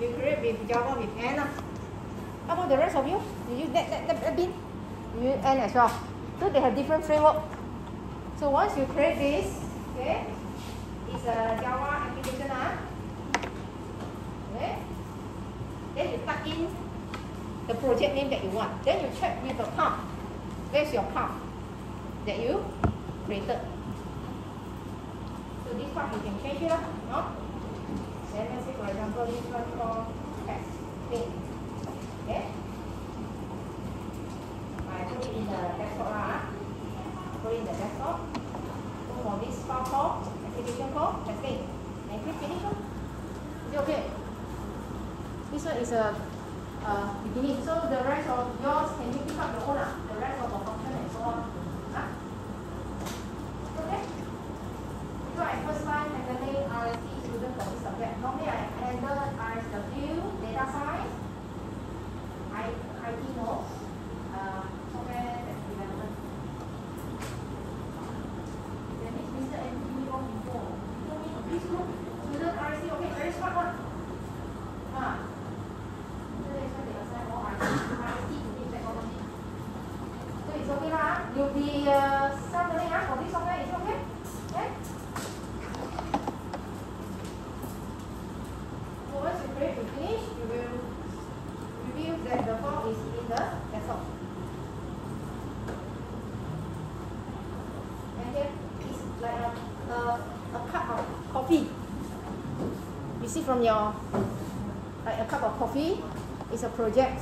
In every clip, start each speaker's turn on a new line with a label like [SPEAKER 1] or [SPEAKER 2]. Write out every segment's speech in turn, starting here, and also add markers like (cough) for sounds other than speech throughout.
[SPEAKER 1] You create with Java with N. Ah. How about the rest of you? You use that, that, that, that bin? You use N as well. So they have different framework. So once you create this, okay, it's a Java application. Ah. Okay, then you type in the project name that you want. Then you check with the path. Where's your path that you created? So this part you can change it ah. up. No? For example, this one called fast Okay? I put it in the desktop. Uh, put in the desktop. Go for this file call, application call, testing. And click finish. One. Is it okay? This one is a uh, beginning. So the rest of yours can you pick up your own. Uh, from your like a cup of coffee. It's a project.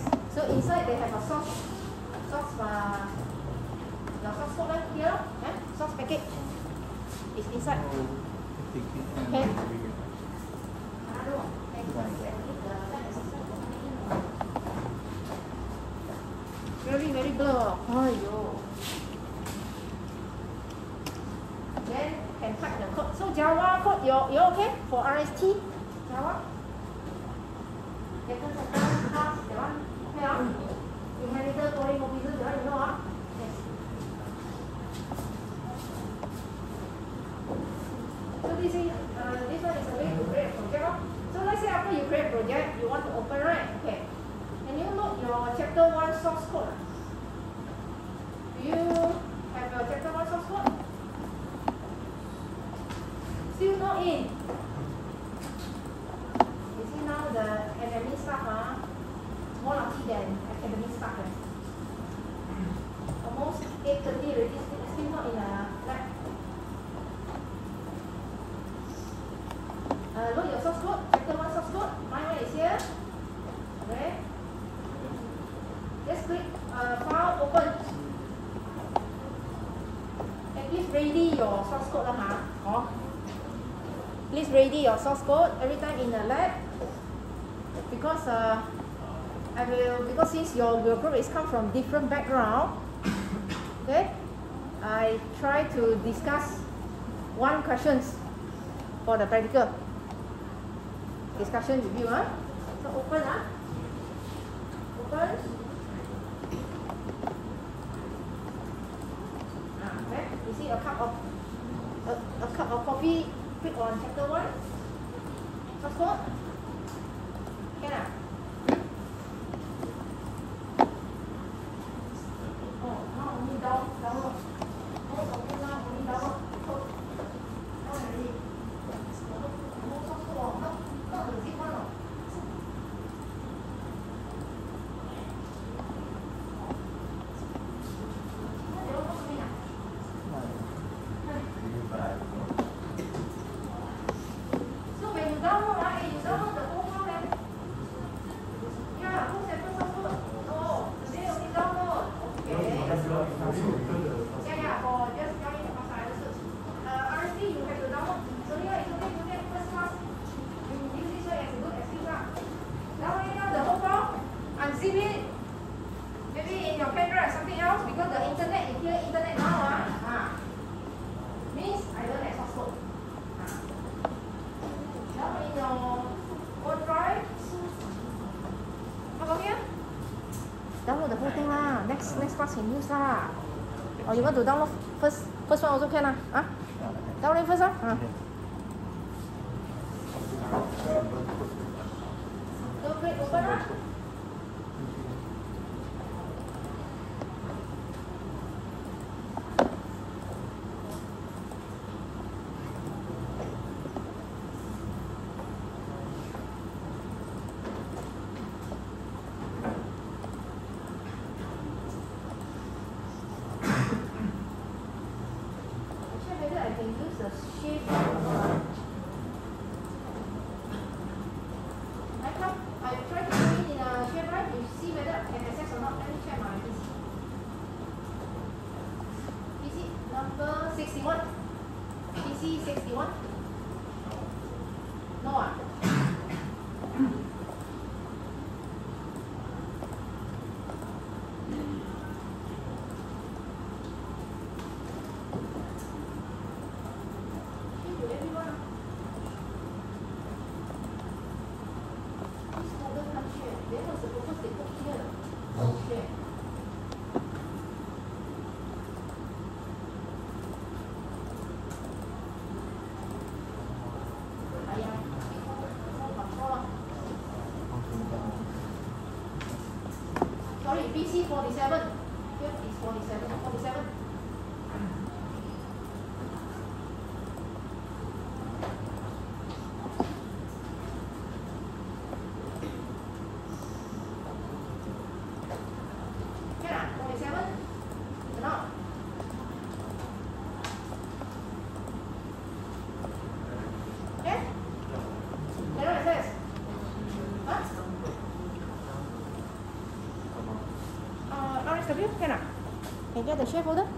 [SPEAKER 1] ready your source code every time in the lab because uh, I will because since your, your group is come from different background (coughs) okay I try to discuss one questions for the practical discussion with you huh? so open huh? open can use lah. Or you want to download first first one also can lah. Sorry, BC forty seven. Get the share folder?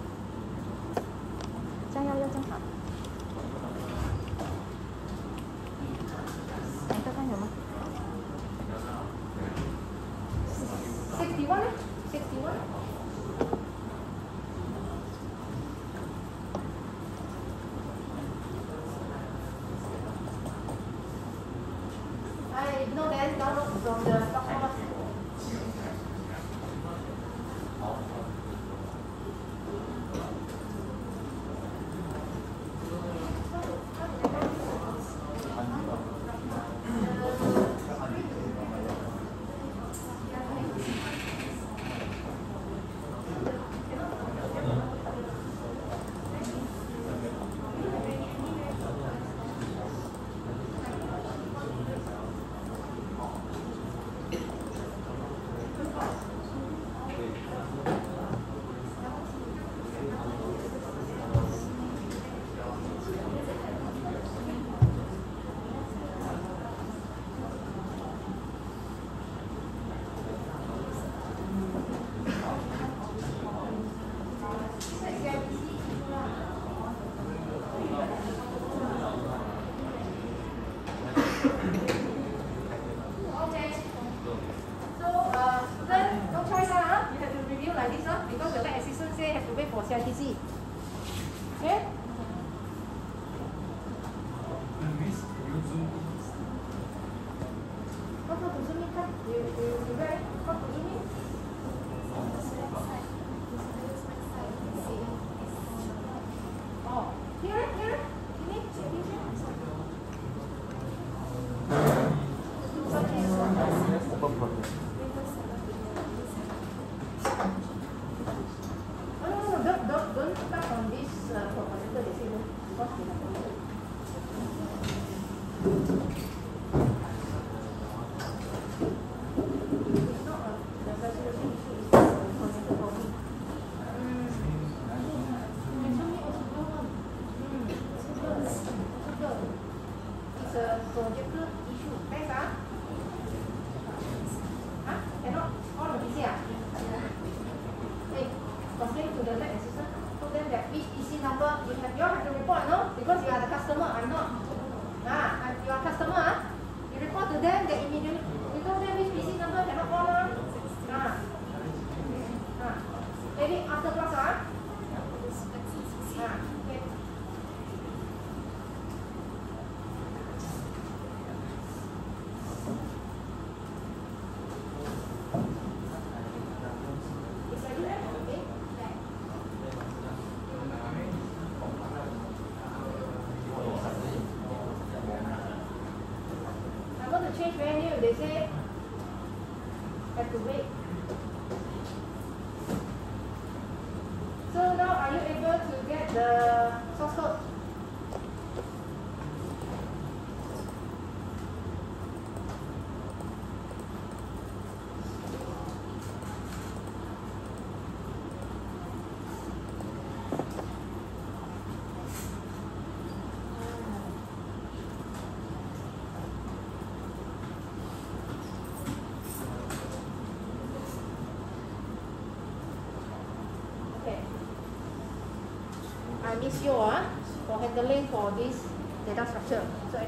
[SPEAKER 1] Handling for this data structure. So,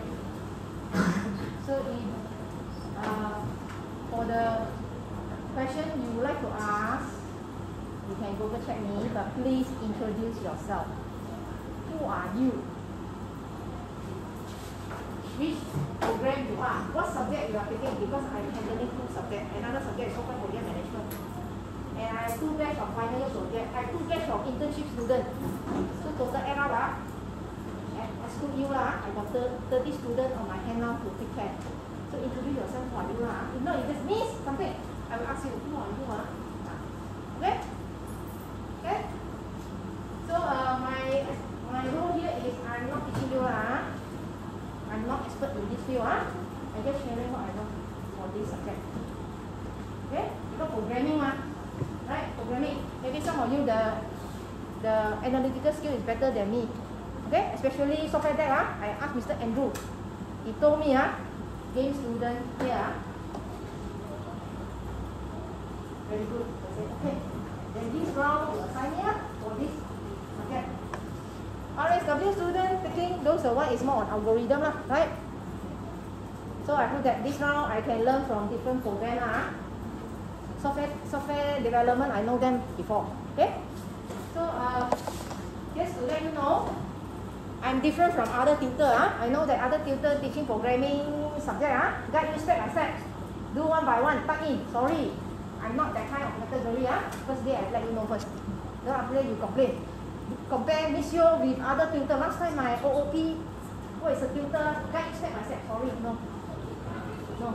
[SPEAKER 1] (laughs) so if uh, for the question you would like to ask, you can Google check me, but please introduce yourself. Who are you? Which program you are? What subject you are taking? Because I'm handling two subjects. Another subject is open project management. And I have two batch of final year project. I have two batch of internship students. So total add up, ah, exclude you lah. I got 30 students on my hand now to take care. So introduce yourself are you lah. If not, you just miss something. I will ask you who are you ah. Okay? Okay? So uh, my my role here is I'm not teaching you lah. I'm not expert in this field ah. I just sharing what I know for this subject. Okay? Because programming mah. Right? Programming. Maybe some of you the the analytical skill is better than me. Okay? Especially software deck ah. I asked Mr. Andrew. He told me ah, game student here ah. Very good. I okay. Then this round you assign me ah for this subject. RSW student taking those uh, one is more on algorithm lah, right? So I hope that this round I can learn from different program lah. Software software development I know them before. Okay? So uh, just to let you know, I'm different from other tutor. Ah. I know that other tutor teaching programming subject. Ah. Guide you step by step. Do one by one. Tuck in. Sorry. I'm not that kind of category. Ah. First day I let you know first. Then after that you complain. Compare Miss Yo with other tutor. Last time my OOP, what is a tutor? Guide you step by step. Sorry. No. No.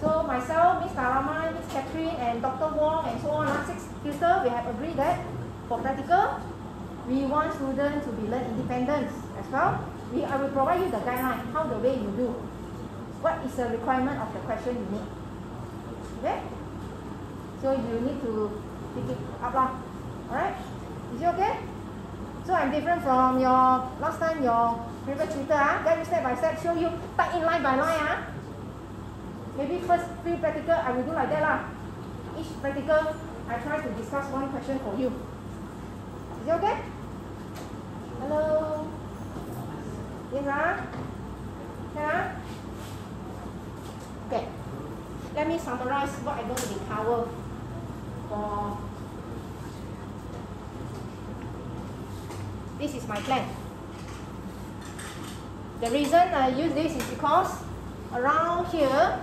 [SPEAKER 1] So myself, Miss Tarama, Miss Catherine, and Dr. Wong, and so on, ah, six tutor, we have agreed that for practical, we want students to be learn independence as well. We, I will provide you the guideline, how the way you do. What is the requirement of the question you need. Okay? So you need to pick it up lah. Alright? Is it okay? So I'm different from your last time your previous tutor ah, you step by step, show you type in line by line ah. Maybe first three practical I will do like that lah. Each practical I try to discuss one question for you. Is it okay? Hello? Yes? Can ah? Okay. Let me summarize what I'm going to cover for this is my plan. The reason I use this is because around here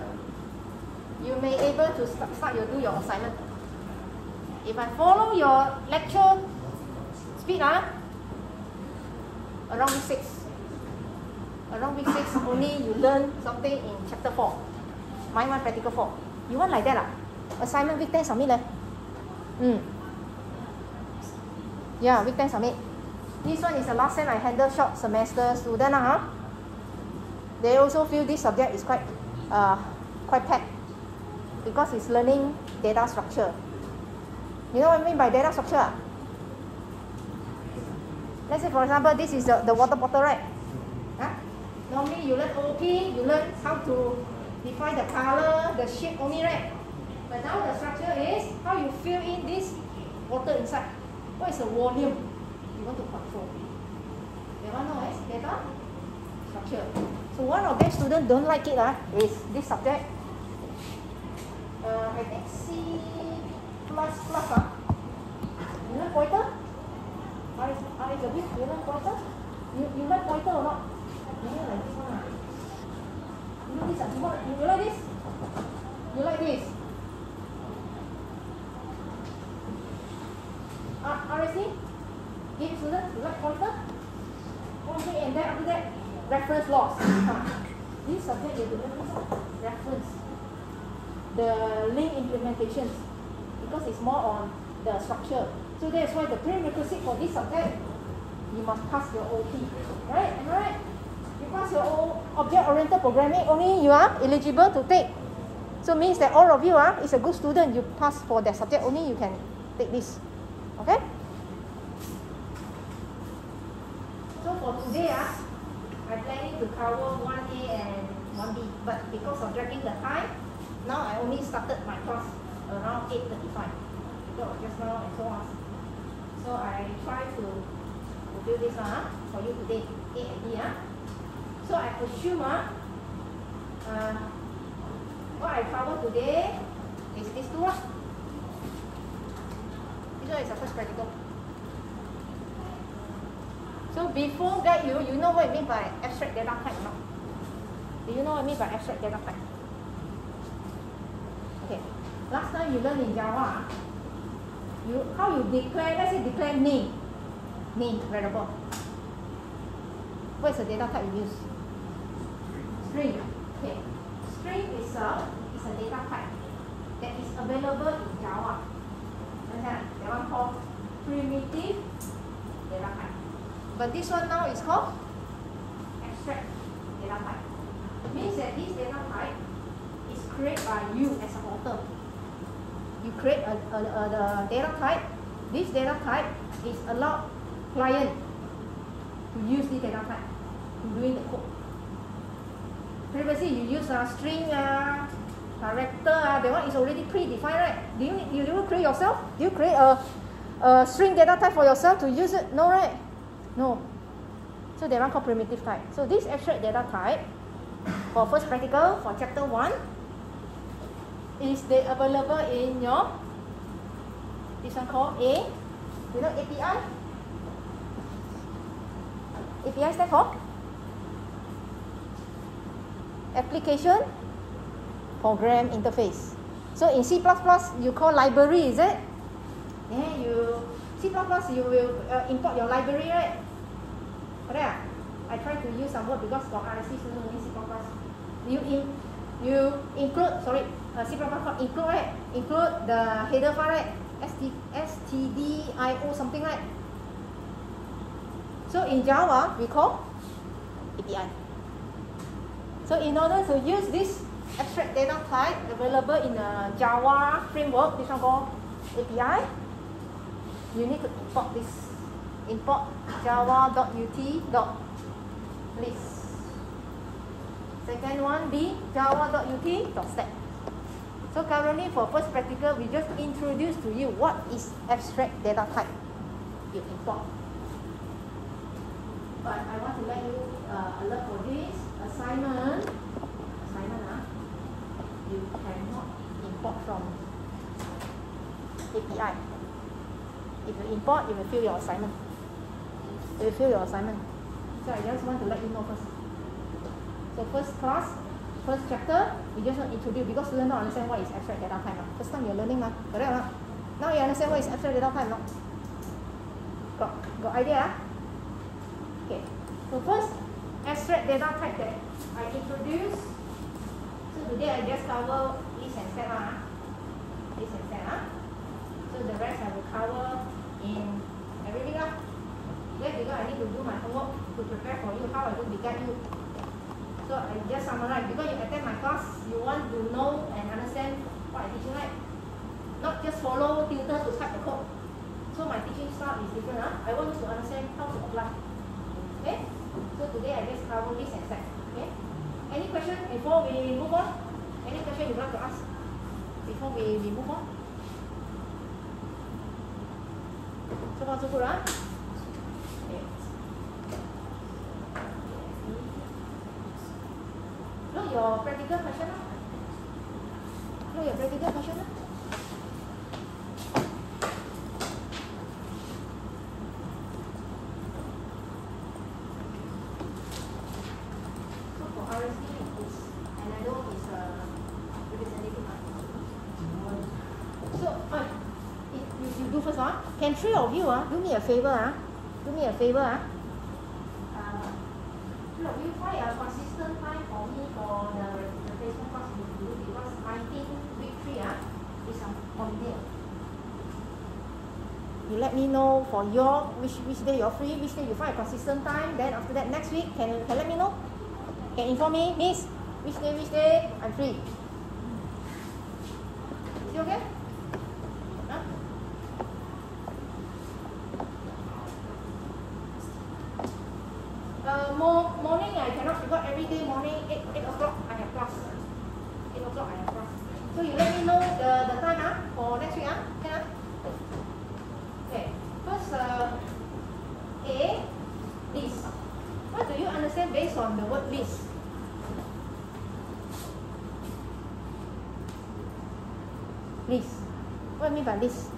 [SPEAKER 1] you may able to start, start your do your assignment. If I follow your lecture speed ah, around week six. Around week six only you learn something in chapter four. Mind one practical four. You want like that ah? Assignment week ten submit leh. Mm. Yeah, week ten submit. This one is the last time I handle short semester student ah. Huh? They also feel this subject is quite uh, quite packed because it's learning data structure. You know what I mean by data structure? Let's say for example, this is the, the water bottle, right? Huh? Normally you learn OP, you learn how to define the color, the shape only, right? But now the structure is how you fill in this water inside. What is the volume you want to control? Want to know is data structure. So one of them students don't like it uh, is this subject. Uh, I think C plus plus. Uh. You learn pointer? I, I a you learn pointer? You, you learn pointer or not? You like this one. You know this? You, like this? You like this? Uh, RSC? Give students, you like pointer? Okay, and then after that, reference laws. (coughs) this subject you have to learn reference. The link implementations because it's more on the structure. So that's why the prerequisite for this subject, you must pass your OP. Right? Am I right? You pass your object-oriented programming, only you are eligible to take. So means that all of you are is a good student. You pass for that subject, only you can take this. Okay? So for today, ah, I'm planning to cover 1A and 1B, but because of dragging the time, now I only started my class around 8.35. So just now and so on. So I try to do this one. for you today, A and B. Huh? So I assume uh, uh, what I cover today is this two. Uh. This one is the first practical. So before that, you, you know what I mean by abstract data type not? Do you know what I mean by abstract data type? Okay. Last time you learned in Java, you how you declare, let's say declare name, name variable. What is the data type you use? String. Okay. String is a is a data type that is available in Java. Understand? That one called primitive data type. But this one now is called abstract data type. Means that this data type is created by you as an author. You create a, a, a, a data type. This data type is allowed client to use this data type to doing the code. Previously you use a string, uh, character, uh, that one is already predefined, right? Do you, you, you create yourself? Do you create a, a string data type for yourself to use it? No, right? No. So they run called primitive type. So this abstract data type for first practical for chapter 1 is they available in your this one called A you know API API stand for? Application program interface. So in C++ you call library is it? Then you C++ you will uh, import your library right? Correct I try to use some word because for RSC students only C++. You in, you include sorry uh, include right include the header file right ST, stdio something right. So in Java we call API. So in order to use this abstract data type available in a Java framework, this one called API, you need to import this import java.ut list. Second one be java.ut.stack. So currently for first practical, we just introduce to you what is abstract data type you import. But I want to let you uh, alert for this assignment. Assignment, uh, you cannot import from API. If you import, you will fail your assignment. You will fail your assignment. So I just want to let you know first. So first class, first chapter, we just want to introduce because students don't understand what is abstract data type. First time you're learning, ma. correct or Now you understand what is abstract data type, no? Got, got idea? Okay. So first, abstract data type that I introduce. So today I just cover list and set, ah. List and set, ah. So the rest I will cover in every week, ah. Yes, because I need to do my homework to prepare for you how I going to guide you. So I just summarize because you attend my class, you want to know and understand what I teach you, right? Not just follow tutor to type the code. So my teaching style is different. Huh? I want to understand how to apply. Okay? So today I just cover this and set. Okay? Any question before we move on? Any question you'd like to ask before we, we move on? So far so good, huh? Your practical question lah. Look your practical question lah. So for RSD is another is a representative. So uh, if you, you do first ah, can three of you ah do me a favor ah, do me a favor ah. Uh, three of you find a consistent time for me for the replacement course you do because I think week three ah is a holiday. You let me know for your which which day you're free, which day you find a consistent time. Then after that next week can can let me know. Can inform me, Miss, which day which day I'm free. Is it okay? Huh? Uh, more, morning I cannot because every day morning 8, 8 o'clock I have class. 8 o'clock I have class. So you let me know the, the time ah, for next week. Ah? Can ah? Okay. First, uh, A, this. list. What do I mean by list?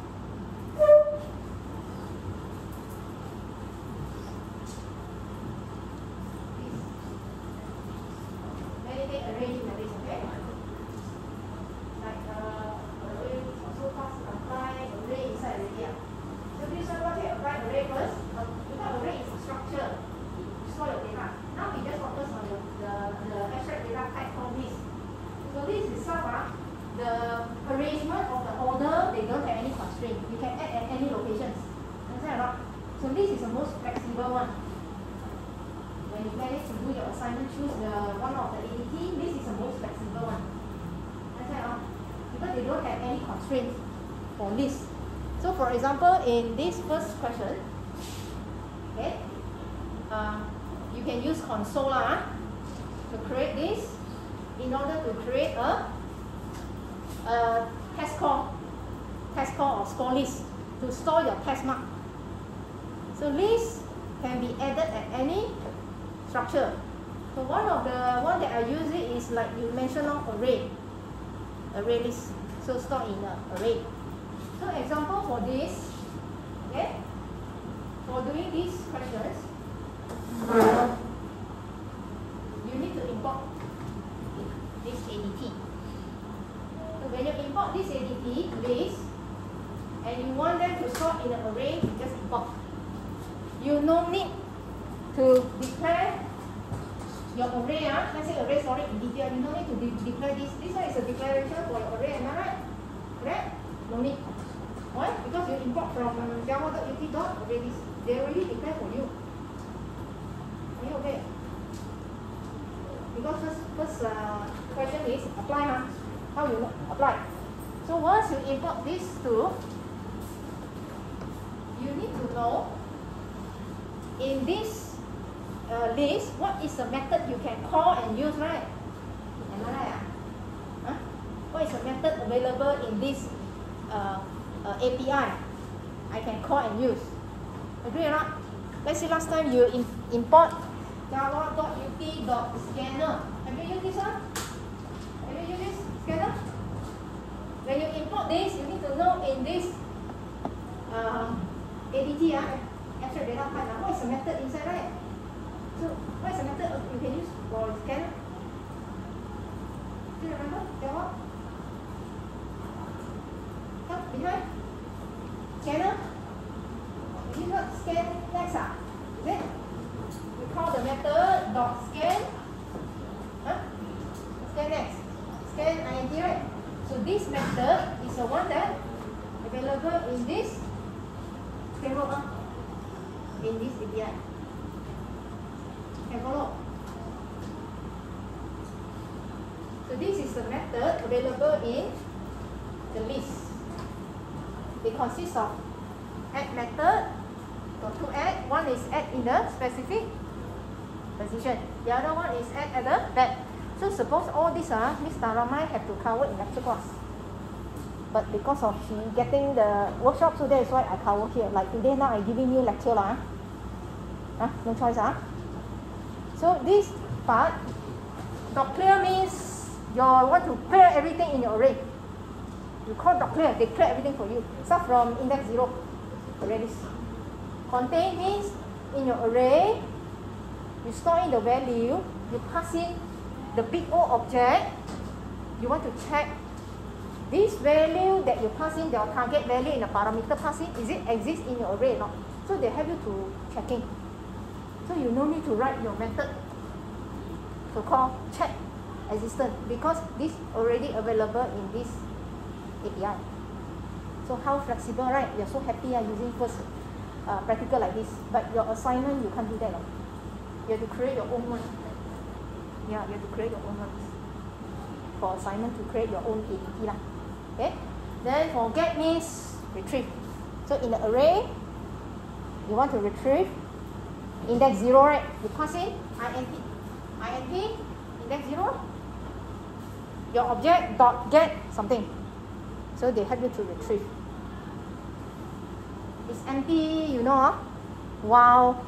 [SPEAKER 1] Meditate arrange the list, okay? Like uh, array also pass apply array inside already. ah. So this one what you apply array first? Uh, because array is a structure. You store your data. Now we just focus on the, the, the abstract data type called list. So this itself, ah, the arrangement of the order, they don't have any constraint. You can add at any locations. Understand or not? So this is the most flexible one. When you manage to do your assignment, choose the one of the ADT, this is the most flexible one. Understand or not? Because they don't have any constraints for list. So for example, in this first question, okay, uh, you can use console ah, to create this in order to create a, a test score, test score or score list to store your test mark. So list can be added at any structure. So one of the one that I use it is like you mentioned on array, array list. So store in a array. So example for this, okay, for doing these questions, you need to import this ADT. So when you import this ADT list, and you want them to sort in an array, you just import. You no need to declare your array, ah, let's say array sorry in detail, you no need to de- declare this. This one is a declaration for your array, am I right? Correct? No need. Why? Because you import from java.ut.array list. They already declare for you. Are you okay? Because first, first uh, question is apply, huh? How you apply? So once you import these two, you need to know in this uh, list what is the method you can call and use, right? Am I right? ah? Huh? What is the method available in this uh, uh, API I can call and use? Agree or not? Let's say last time you im- import java.ut.scanner. Have you used this one? Have you used this scanner? When you import this, you need to know in this uh, ADT, ah, abstract data type, ah, what is the method inside, right? So, what is the method you can use for scanner? Do you remember? Java? Come behind. Scanner? Is what scan next, ah? Is it? We call the method dot scan. Huh? Scan next. Scan int, right? So this method is the one that available in this framework, ah, in this API. Can follow? So this is the method available in the list. It consists of add method, got two add. One is add in the specific position. The other one is add at the back. So suppose all this ah, Miss Taramai have to cover in lecture class. But because of she getting the workshop, so that is why I cover here. Like today now I giving you lecture lah. ah. Huh? No choice ah. So this part, dot clear means you want to clear everything in your array. You call dot clear, they clear everything for you. Start from index zero. Already. Contain means in your array, you store in the value, you pass in the big O object, you want to check this value that you pass in, your target value in the parameter pass in, is it exists in your array or not? So they help you to checking. So you no need to write your method to call check existence because this already available in this API. So how flexible, right? You're so happy uh, using first uh, practical like this. But your assignment, you can't do that. No? You have to create your own one. Yeah, you have to create your own one. For assignment to create your own ADT lah. Okay? Then for get means retrieve. So in the array, you want to retrieve index 0, right? You pass in int, int, index 0. Your object dot get something. So they help you to retrieve. It's empty, you know, ah. while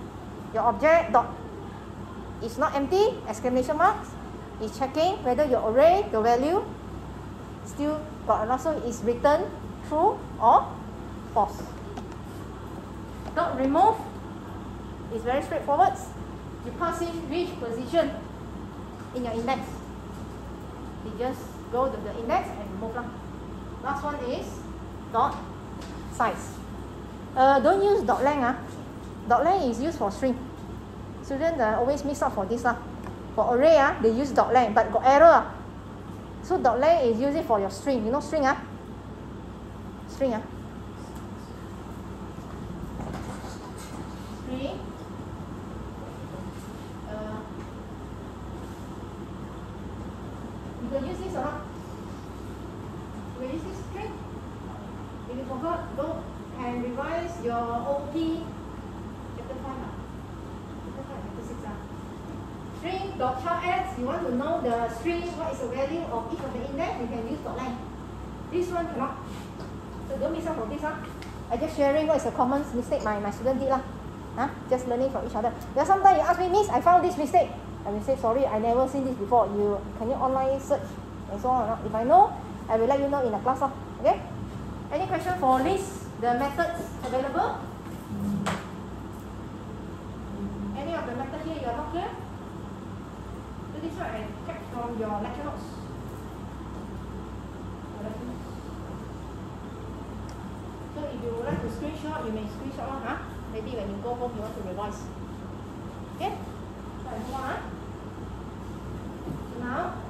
[SPEAKER 1] your object dot is not empty, exclamation marks, is checking whether your array, your value, still got a lot. So it's written true or false. Dot remove is very straightforward. You pass in which position in your index. You just go to the index and remove lah. Last one is dot size. Uh, don't use dot length. Ah. Dot length is used for string. Students uh, always mix up for this. Ah. For array, ah, they use dot length, but got error. Ah. So dot length is used for your string. You know string? Ah? String. Ah? String. Uh, you can use this or not? Use string. If you forgot, go and revise your OP chapter 5. Ah. Chapter 5, chapter 6. Ah. String dot charAt, you want to know the string, what is the value of each of the index, you can use dot length. This one cannot. So don't miss out for this. Ah. I just sharing what is the common mistake my, my student did. Lah. Huh? Just learning from each other. There sometimes you ask me, Miss, I found this mistake. I will say, sorry, I never seen this before. You Can you online search and so on? If I know, I will let you know in the class. Lah. Okay? Any question for list the methods available? Any of the method here you are not clear? So this one I check from your lecture notes. So if you would like to screenshot, you may screenshot one, huh? Maybe when you go home, you want to revise. Okay? So I move on, huh? So now,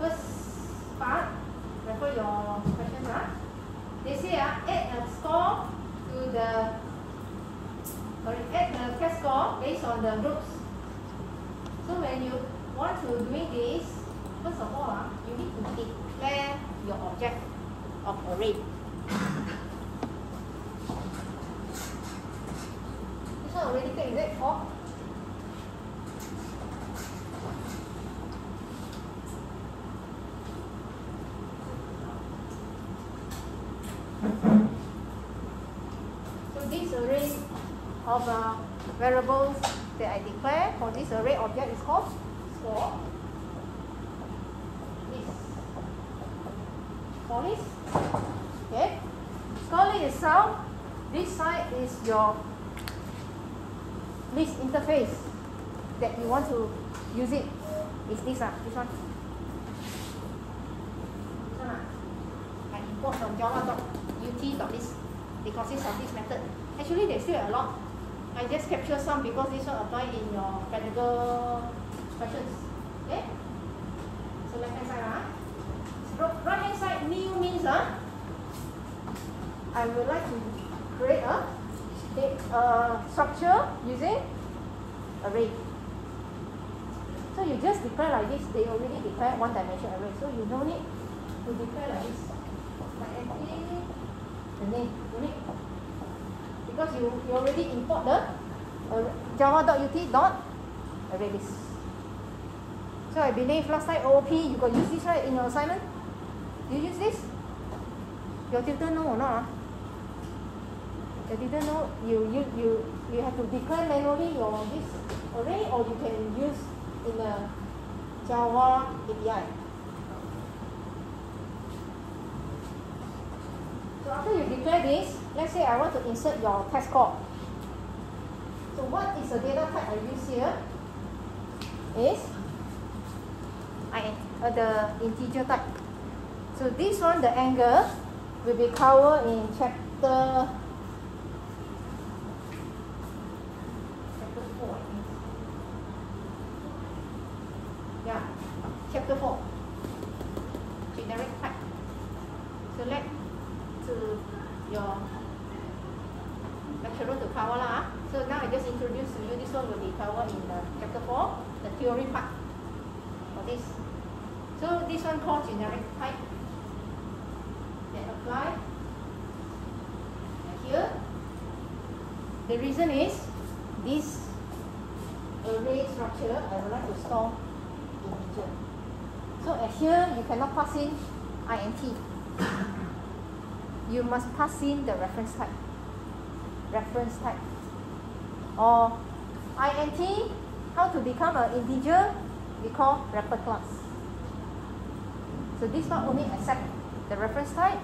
[SPEAKER 1] first part, refer your questions, huh? They say, uh, add a score to the, sorry, add the test score based on the groups. So when you want to doing this, first of all, uh, you need to declare your object of array. This one already take, is it? Four? So this array of uh, variables that I declare for this array object is called score. This. Score list. Okay. Score list itself, this side is your list interface that you want to use it. Is this ah, this one. This one ah. I import from java.ut.list. It consists of this method. Actually, there's still a lot. I just capture some because this one apply in your practical questions. Okay? So left hand side, ah. Huh? Right hand side, new means uh, I would like to create a, a structure using array. So you just declare like this, they already declare one dimension array. So you don't need to declare like this. Like empty the name, you need because you, you already import the uh, java.ut dot array list. So I believe last time OOP you got use this right in your assignment? Do you use this? Your tutor know or not? Your tutor know you, you, you, you have to declare manually your this array or you can use in the Java API. So after you declare this, let's say I want to insert your test score. So what is the data type I use here? Is I uh, the integer type. So this one, the angle, will be covered in chapter. Yeah, chapter four. Generic type. Select to your lecturer to cover lah. ah. So now I just introduce to you. This one will be covered in the chapter four, the theory part for this. So this one called generic type that apply here. The reason is this array structure I would like to store integer. So at here you cannot pass in int. (coughs) You must pass in the reference type. Reference type. Or int, how to become an integer? We call wrapper class. So this one only accept the reference type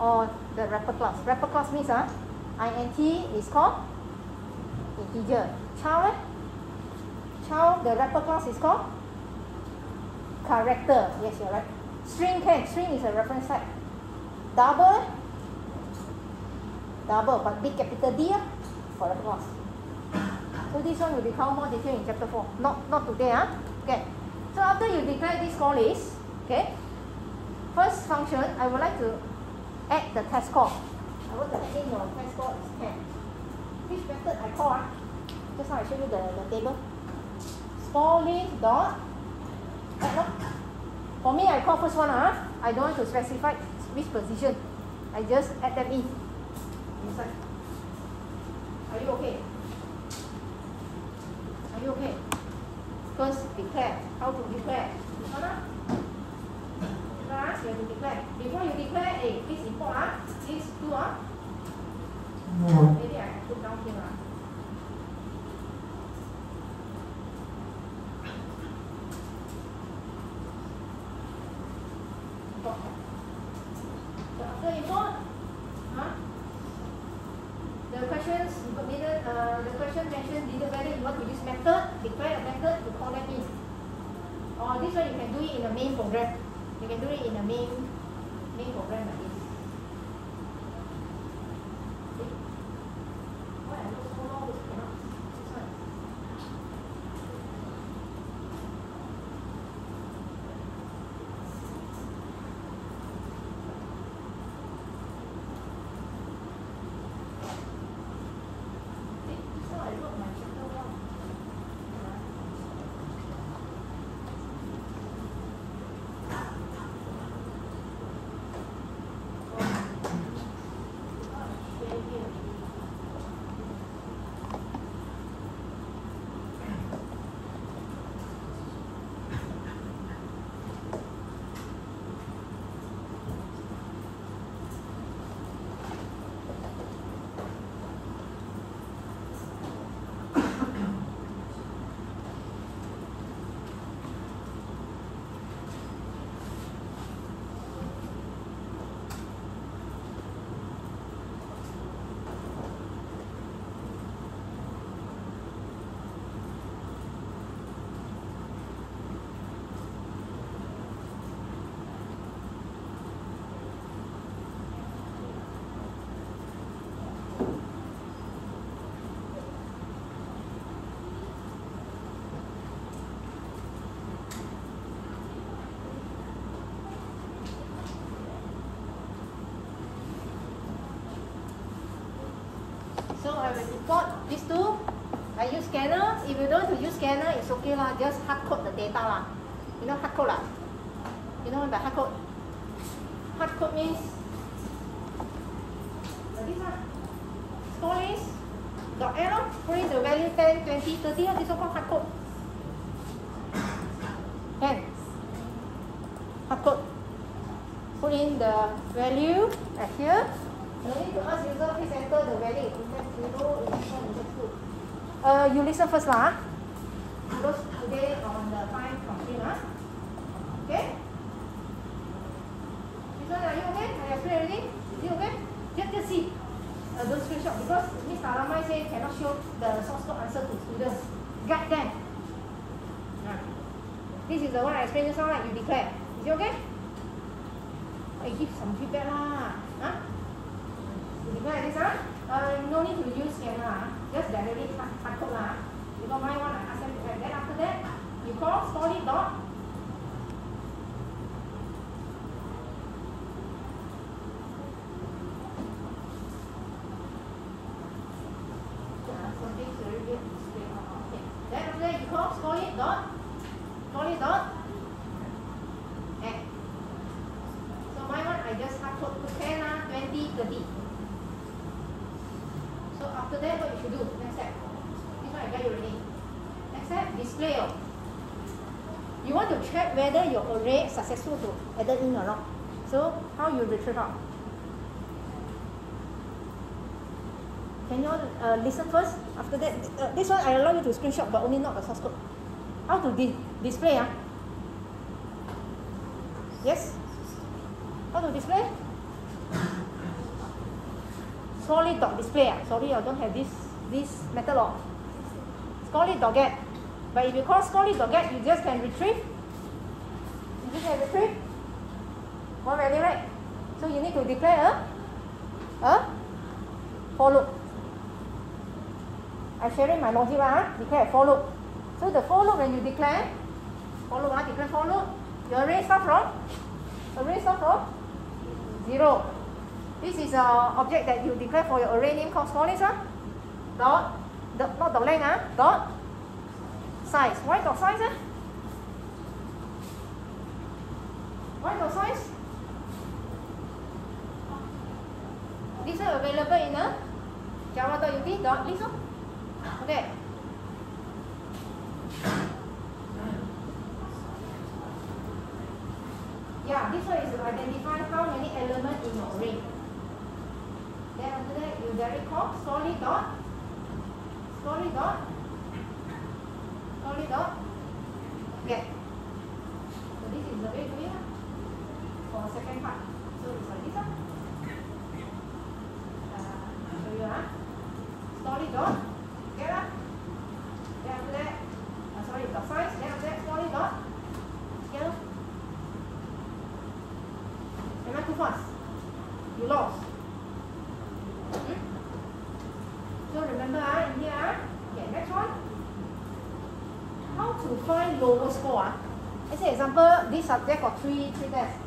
[SPEAKER 1] or the wrapper class. Wrapper class means uh, int is called integer. Char, eh? char, the wrapper class is called character. Yes, you're right. String can. String is a reference type. Double, eh? Double, but big capital D uh, for wrapper class. So this one will become more detailed in chapter 4. Not, not today, huh? Okay. So after you declare this call list, okay, first function, I would like to add the test call. I want to add in your test call is 10. Which method I call? Ah? Just now I show you the, the table. Store list dot add? For me, I call first one. Ah. I don't want to specify which position. I just add them in. Inside. Are you okay? Are you okay? First, declare. How to declare? This one, ah? Last, you have to declare. Before you declare, eh, please import, ah. These two, ah. Maybe I put down here, ah. These two. I use scanner. If you don't want to use scanner, it's okay lah. Just hard code the data lah. You know hard code lah. You know the hard code. Hard code means like this one. Store list. Dot arrow. In the value 10, 20, 30. lah. This one called hard code. Uh, you listen first lah. ah. Those today on the time constraint. ah. Okay? This one, are you okay? I explain already? Is it okay? Just, just see. Uh, don't screenshot because Miss Taramai say cannot show the source code answer to students. Guide them. Ah. This is the one I explained just now, right? You declare. Is it okay? I give some feedback lah. Huh? You declare this, huh? Uh, no need to use scanner, ah. just directly hard, hard code lah. Because my one, I ask them to write. Then after that, you call story dot Yeah, so this is already displayed. Oh, okay. Then after that, you call story dot story dot add. So my one, I just hard code to 10, ah, 20, 30. So after that, what you should do? Next step. This one I got you already. Next step, display. oh. You want to check whether your array is successful to added in or not. So how you retrieve out? Can you uh, listen first? After that, uh, this one I allow you to screenshot, but only not the source code. How to di- display? Ah? Yes? How to display? Solid dot display. Ah. Sorry, I don't have this this method log. Solid dot get. But if you call solid dot get, you just can retrieve. Can retrieve one value, right? So you need to declare a, a for loop. I'm sharing my logic, ah. declare for loop. So the for loop when you declare, for loop, ah, declare for loop, your array start from, array start from zero. This is a object that you declare for your array name called scholars, ah. dot, dot, not the length, ah, dot size. Why dot size? Why dot size? This is available in uh, a java.util dot list. Okay. Yeah, this one is to identify how many elements in your array. Then after that, you directly call solid dot, solid dot, solid dot, get. So this is the way to it for second part. So it's like this one. Uh, show you ah. Solid dot, get lah. Then after that, uh, sorry, dot size. Then after that, solid dot, lah. Am I too fast? You lost. Hmm? So remember ah, in here ah, okay, next one. How to find lowest score ah? Let's say example, this subject got three three tests.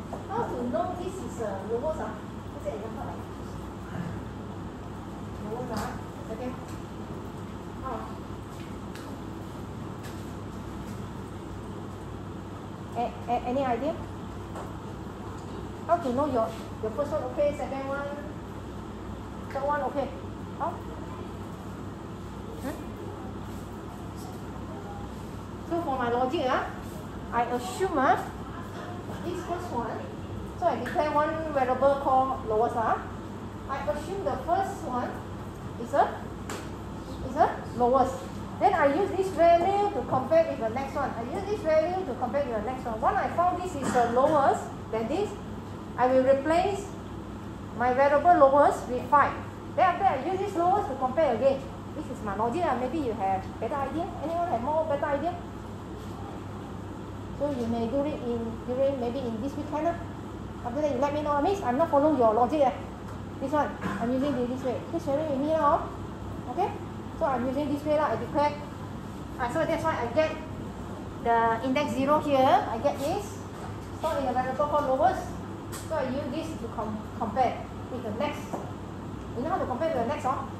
[SPEAKER 1] Ah, okay. A, a, any idea? How to know your your first one okay, second one, third one okay? How? Hmm? So for my logic, ah, I assume ah, this first one, so I declare one variable called lowest ah. I assume the first one is a is a lowest. Then I use this value to compare with the next one. I use this value to compare with the next one. When I found this is the lowest, this I will replace my variable lowest with 5. Then after I use this lowest to compare again. This is my logic. Uh, maybe you have better idea. Anyone have more better idea? So you may do it in during maybe in this weekend. Uh. After that you let me know. Miss, I'm not following your logic. Uh. This one, I'm using this, this way. Please share it with me now. Okay? So I'm using this way. Uh, I declare. Uh, so that's why I get the index 0 here. I get this. Stored in a variable called lowest. So I use this to com compare with the next. You know how to compare with the next oh?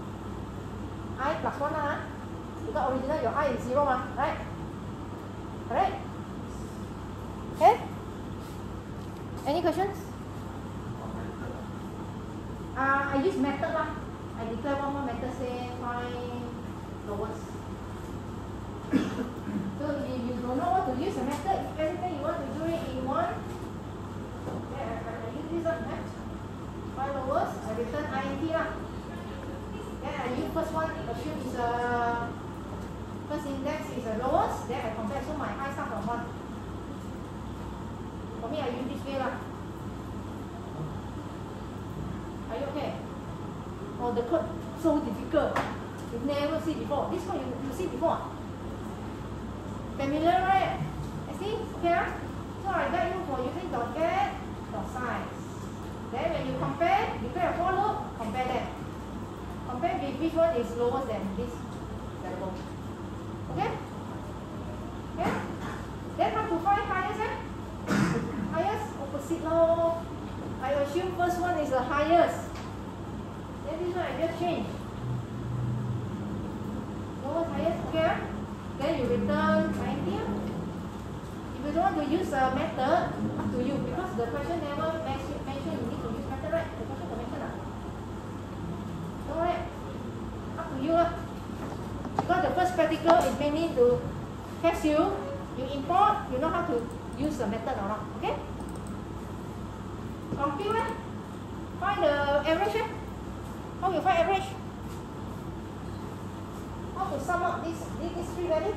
[SPEAKER 1] i plus 1 ah. Because original your i is 0 ma, right? Correct? Okay? Any questions? Uh, I use method lah. I declare one more method say find lowest. (coughs) so if you don't know what to use a method, if anything you want to do it in one, yeah, I, use this one, right? Find lowest, I return int lah. Then I use first one, assume is a first index is the lowest, then I compare so my i start from one. For me I use this way lah. Are you okay? Oh the code so difficult. You've never seen before. This one you, you see before. Familiar right? I see? Okay ah? So I guide you for using dot get dot size. Then when you compare, declare a for loop, compare them. Compare with which one is lower than this variable. Okay? Okay? Then how to find highest eh? highest opposite law. I assume first one is the highest. Then this one I just change. Lowest highest, okay? Then you return 90. ah. If you don't want to use a method, up to you because the question never mention, mention you need to use method, right? The question got mention ah. No, right? Up to you lah. Because the first practical is mainly to test you. You import, you know how to use the method or not. Okay? Compute eh? Find the average eh? How you find average? How to sum up this, this, this three value?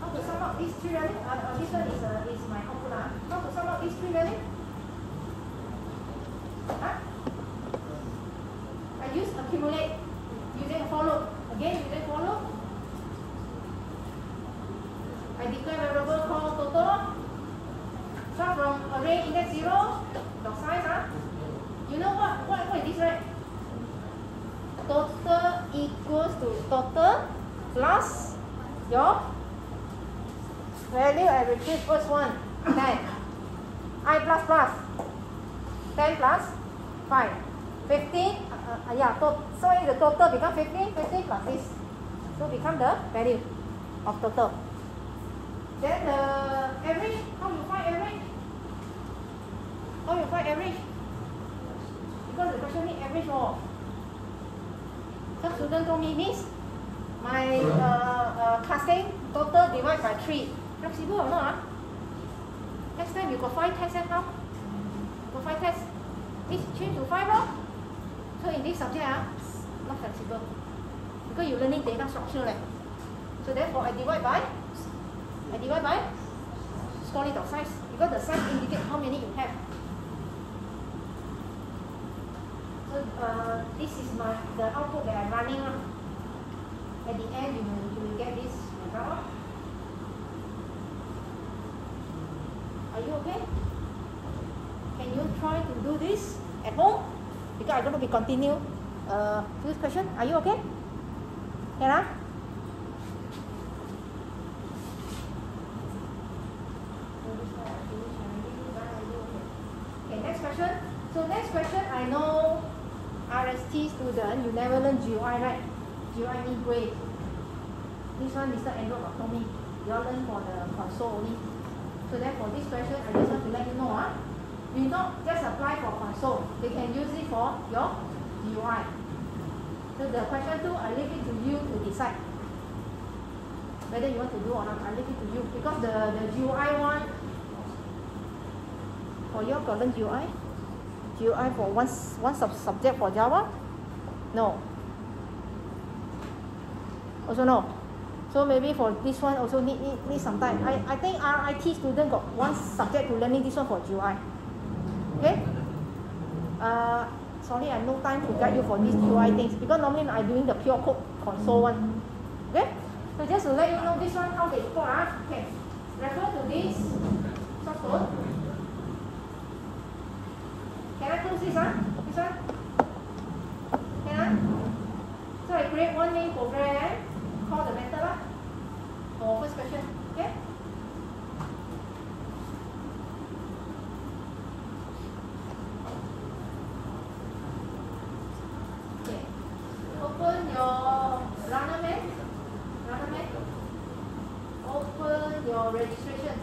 [SPEAKER 1] How to sum up these three values? Uh, uh, this one is, uh, is my output. Uh. How to sum out these three values? Huh? I use accumulate using for loop. Again, using for loop. I declare variable called total. Start from index 0, dot size. Huh? You know what, what, what is this, right? Total equals to total plus your value I retrieve first one, 10. I plus plus, 10 plus 5. 15, uh, uh, yeah, to, so the total become 15, 15 plus this. So become the value of total. Then the average, how you find average? How you find average? Because the question is average or some student told me, Miss, my uh, uh, casting total divided by 3. Flexible or not? Ah? Next time you got 5 tests and how? Got 5 tests. Miss, change to 5 lor. So in this subject, ah, not flexible. Because you're learning data structure. Leh. So therefore, I divide by, I divide by scoring dot size. Because the size indicates how many you have. Uh, this is my the output that I'm running. Uh. At the end, you will, you will get this result. Are you okay? Can you try to do this at home? Because I'm going to be continue uh, this question. Are you okay? Can I? Okay, next question. So next question, I know RST student, you never learn GUI, right? GUI means grade. This one is Mr. Andrew told me. You all learn for the console only. So therefore this question, I just want to let you know. Huh? You not just apply for console. They can use it for your GUI. So the question two, I leave it to you to decide whether you want to do or not. I leave it to you because the, the GUI one, for your got learn GUI? GUI for one, one sub subject for Java? No. Also no. So maybe for this one also need, need, need some time. I, I think RIT student got one subject to learning this one for GUI. Okay? Uh, sorry, I have no time to guide you for these GUI things because normally I'm doing the pure code console one. Okay? So just to let you know this one how they code. Ah. Okay. Refer to this source code. Can I close this? Huh? This one? Can I? Create one main program, call the method lah, for first question. Okay? Okay. Open your runner man. Runner man. Open your registration.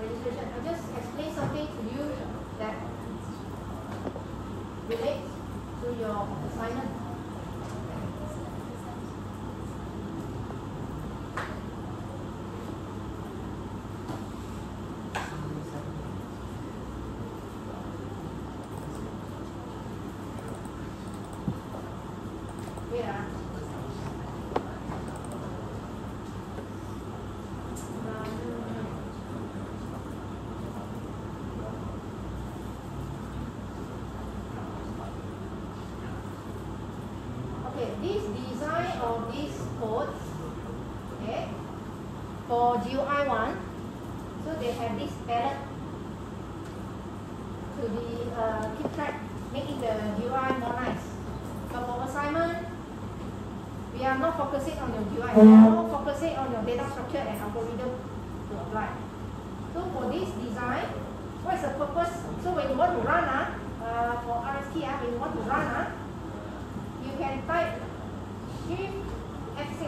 [SPEAKER 1] registration. I just explain something to you that relates to your assignment. Wait ah. Um, Okay, this design of this code, okay, for GUI one, so they have this palette to be uh, keep track, making the GUI more nice. But for assignment, we are not focusing on your GUI, we are more focusing on your data structure and algorithm to apply. So for this design, what is the purpose? So when you want to run, ah, uh, for RST, ah, when you want to run, ah, you can type shift F6.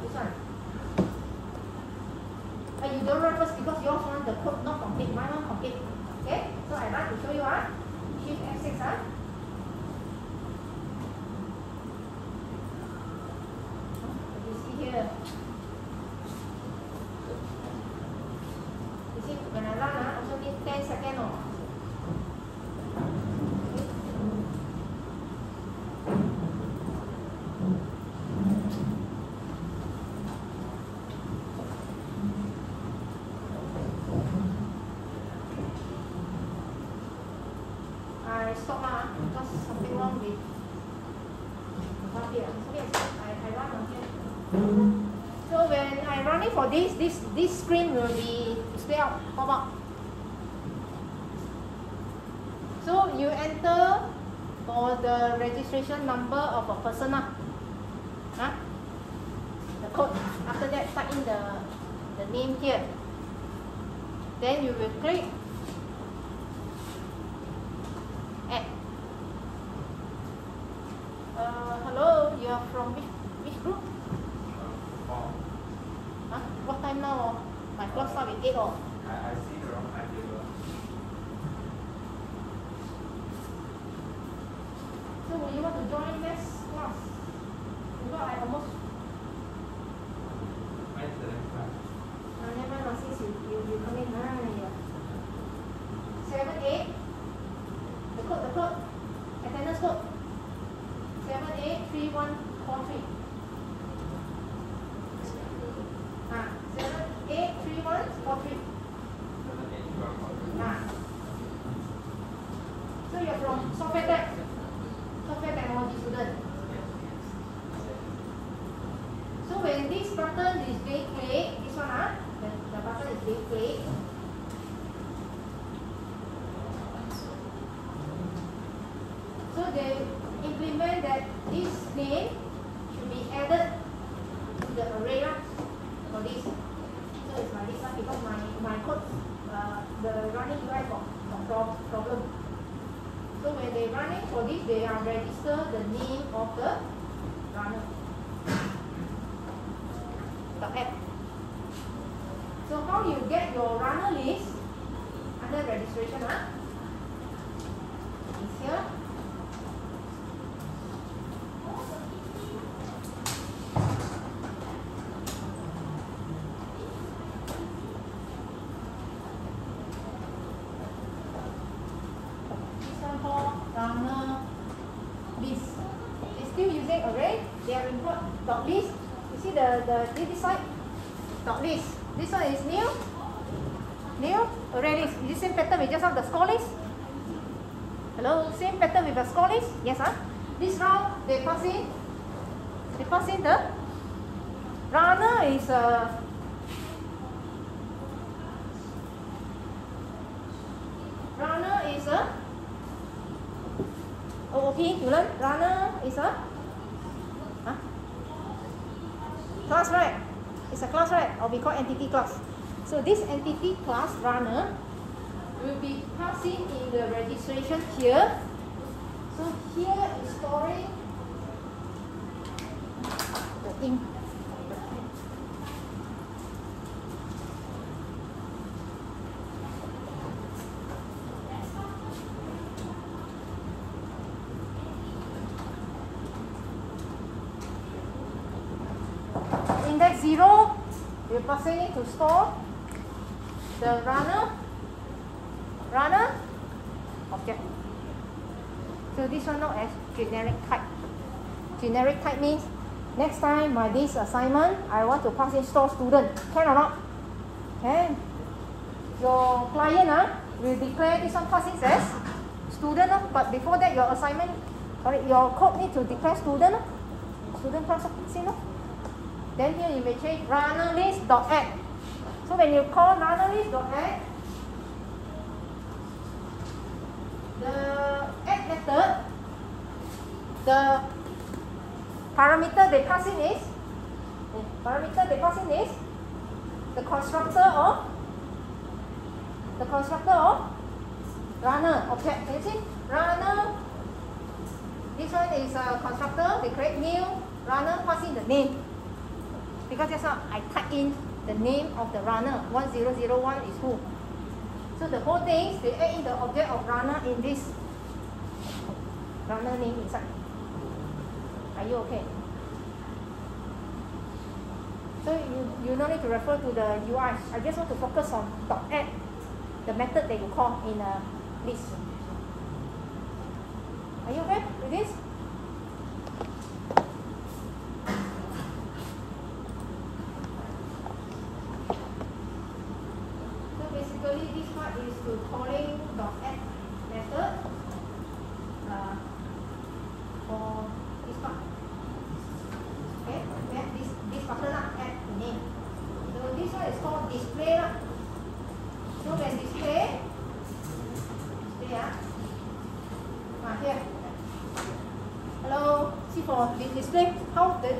[SPEAKER 1] This one. But you don't run first because yours one the code not complete, mine one complete. Okay? So I run to show you ah. Shift F6 ah. You see here. You see when I run ah, also need 10 seconds oh. Up here. Yes, I, I run on here. So when I running for this, this this screen will be out, pop up. So you enter for the registration number of a person. ah. Huh? The code. After that, type in the, the name here. Then you will click
[SPEAKER 2] the
[SPEAKER 1] the this side Not this. This one is new. New oh, Already. Is it same pattern we just have the list? Hello, same pattern with the list? Yes, huh? This round they pass in. They pass in the runner is a runner is a OOP, you learn? Runner is a huh? class, right? It's a class, right? Or we call entity class. So this entity class runner will be passing in the registration here. So here is storing the ink. Index zero, we're passing it to store the runner, runner object. So this one known as generic type. Generic type means next time my this assignment I want to pass in store student. Can or not? Can. Your client uh, will declare this one passing as student, uh, but before that your assignment, sorry, your code need to declare student. Uh, student class, uh, see no? Then here you may change runner list dot add. So when you call runner list dot add, the add method, the parameter they pass in is, the parameter they pass in is the constructor of the constructor of runner object. Can you see? Runner. This one is a constructor. They create new runner, pass in the name. Because just now I type in the name of the runner. 1001 is who? So the whole thing, they add in the object of runner in this runner name inside. Are you okay? So you, you don't need to refer to the UI. I just want to focus on dot add, the method that you call in a list. Are you okay with this?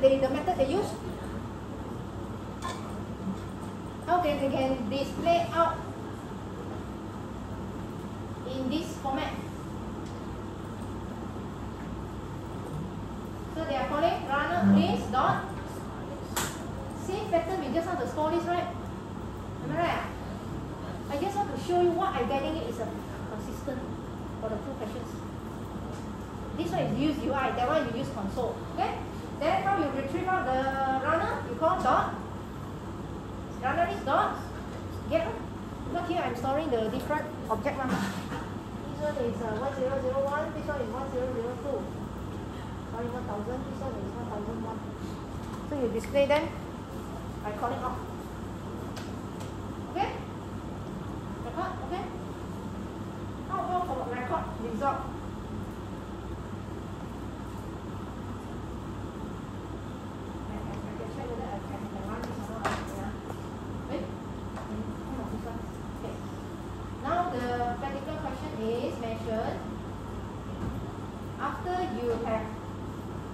[SPEAKER 1] The, method they use. They, they can display out Display them by calling off. Okay? Record, okay? How about for record result? I, I, I can check whether I can, I can run this or not. Yeah. Wait. Mm, come on, this one. Okay. Now the practical question is mentioned. After you have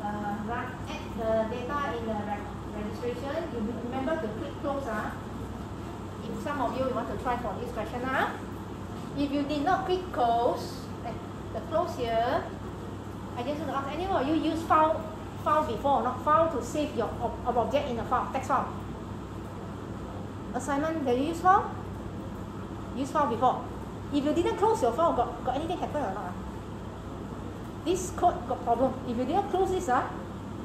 [SPEAKER 1] uh, run add the data in the reg registration, you remember to click close. Ah. If some of you want to try for this question. Ah. If you did not click close, like the close here, I just want to ask anyone of you use file file before or not? File to save your ob ob object in a file, text file. Assignment, have you used file? Use file before. If you didn't close your file, got, got anything happen or not? ah? This code got problem. If you didn't close this, ah,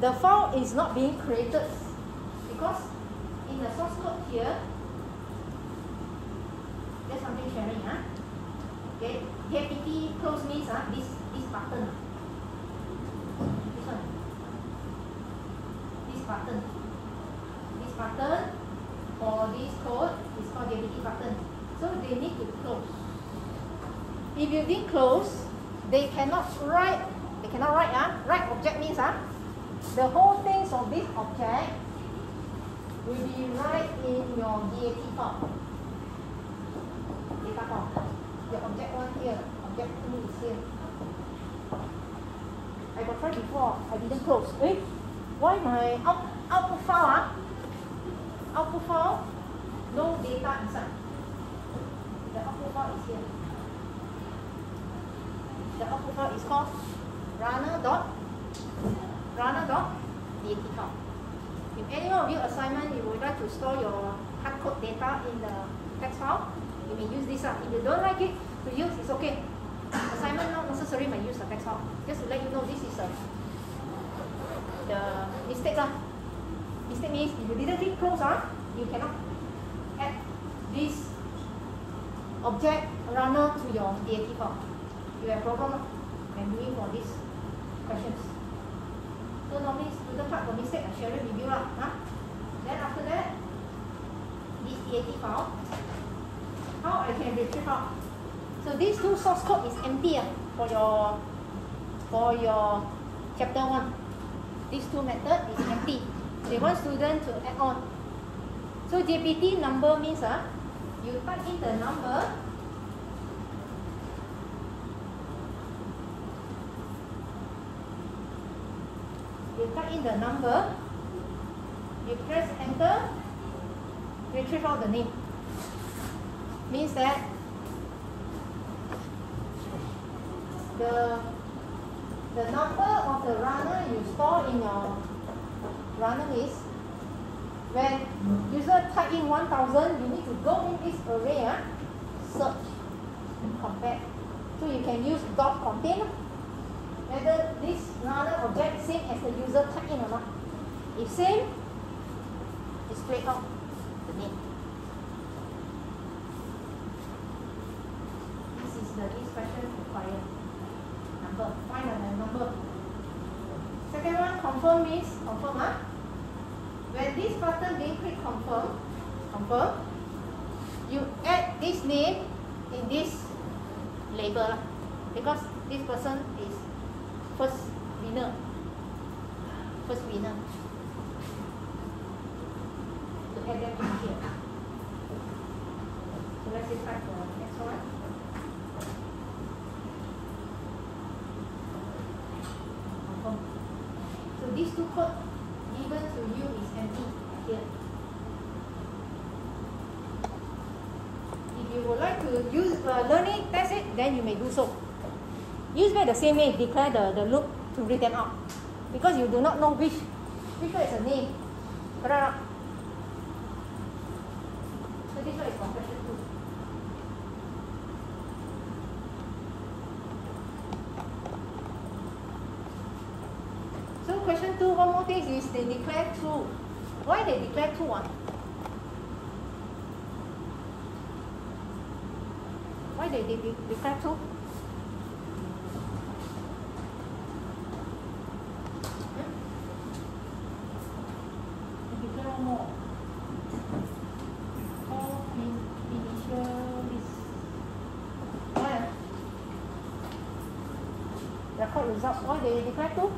[SPEAKER 1] the file is not being created because in the source code here, there's something sharing. Ah. Okay, JPT close means ah, this, this button. This one. This button. This button button. So they need to close. If you didn't close, they cannot write, they cannot write, ah. write object means ah, the whole things of this object will be right in your DAT file. Data file. The object one here, object two is here. I got tried before, I didn't close. Eh? Why my out, output file ah? Output file, no data inside. The output file is here. The output file is called runner dot runner dot DAT file. If any of you assignment you would like to store your hard code data in the text file, you may use this. Uh. If you don't like it to use, it's okay. Assignment not necessary may use the text file. Just to let you know this is a, the mistake. Uh. Mistake means if you didn't click close, uh, you cannot this object runner to your DAT file. You have problem when doing for these questions. So normally student part for mistake, I share it with you lah. Huh? Then after that, this DAT file, how I can retrieve out. So these two source code is empty uh, for your for your chapter one. These two method is empty. They want student to add on. So JPT number means uh, you type in the number. You type in the number, you press enter, retrieve out the name. Means that the the number of the runner you store in your runner list, when user type in 1000, you need to go in this array, ah, search, compare. So you can use dot contain whether this runner object same as the user type in or not. If same, display out the name. This is the this question require number. Find the number. Second one, confirm means confirm. Huh? When this button being click confirm, confirm, you add this name in this label because this person is first winner. First winner. To add them in here. So let's say type for next one. So these two code given to you If you would like to use uh, learn it, test it, then you may do so. Use by the same way, declare the, the loop to read them out. Because you do not know which which one is a name. So this one is for question two. So question two, one more thing is they declare true. Why they declare true? Ah? Why they de- declare? Hmm? They declare one more. All in- initial is why? Record result. Why they declare true?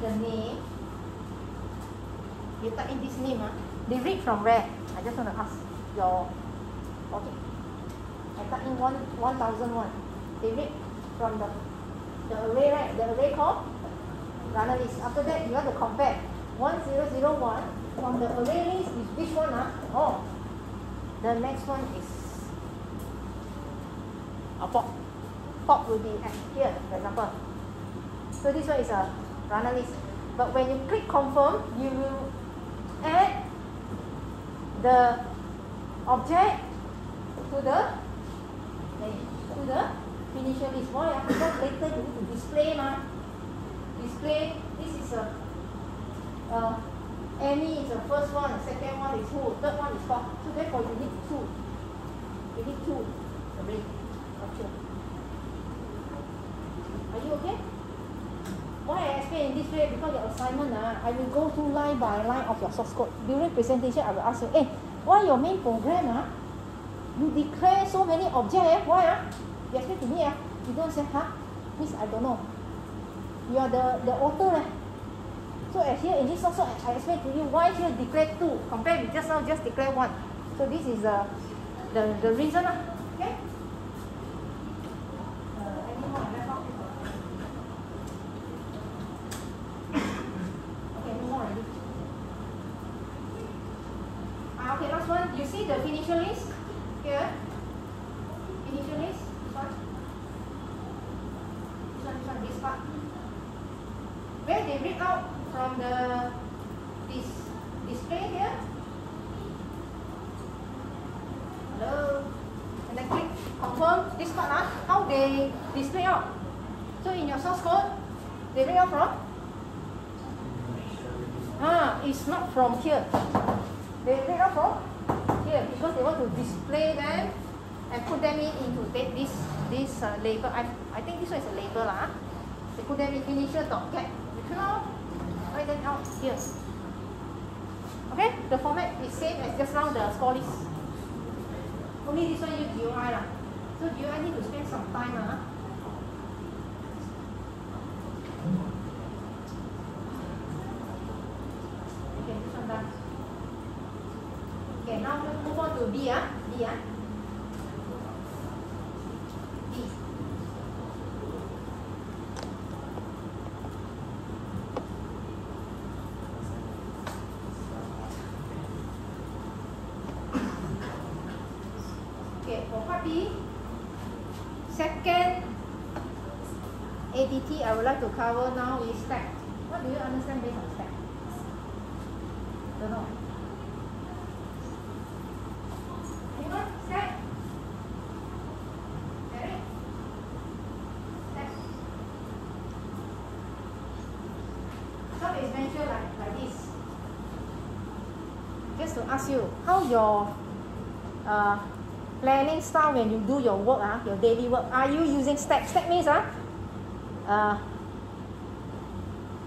[SPEAKER 1] The name. You type in this name, ah. They read from where? I just want to ask your. Okay. I type in one one thousand one. They read from the the array, right? The array called runner list. After that, you want to compare one zero zero one from the array list is which one, ah? Oh, the next one is a pop. Pop will be at here, for example. So this one is a runner list. But when you click confirm, you will add the object to the to the finisher list. Why? Because later you need to display ma. Display. This is a uh, Annie is the first one, the second one is who, third one is what. So therefore you need two. You need two. Okay. Are you okay? Because your assignment, ah, I will go through line by line of your source code. During presentation, I will ask you, eh, why your main program, ah, you declare so many objects, eh? Why, ah? You explain to me, ah. You don't say, huh? Miss, I don't know. You are the, the author, eh? So here in this also I I explain to you why here declare two, compared with just now just declare one. So this is the, the, the reason, ah. Okay? Uh, any more? I left out? Okay, no more already. Ah, okay, last one. You see the finisher list here? Finisher list. This one. This one, this one, this part. Where they read out from the this display here. Hello. And then click confirm this part. Ah, how they display out? So in your source code, they read out from Ah, it's not from here. They read out from here because they want to display them and put them in into that this this uh, label. I I think this one is a label lah. ah. They finisher dot get. Cannot write them out here. Okay, the format is same as just now the score list. Only this one use GUI lah. So GUI need to spend some time ah. Okay, this one done. Okay, now move on to B ah. B ah. B. Okay, for part B, second ADT I would like to cover now is stack. What do you understand based on stack? Don't know. Anyone? Stack? Eric? Stack? Some is mentioned like, like this. Just to ask you, how your uh, planning style when you do your work, ah, your daily work, are you using stack? Stack means ah, uh,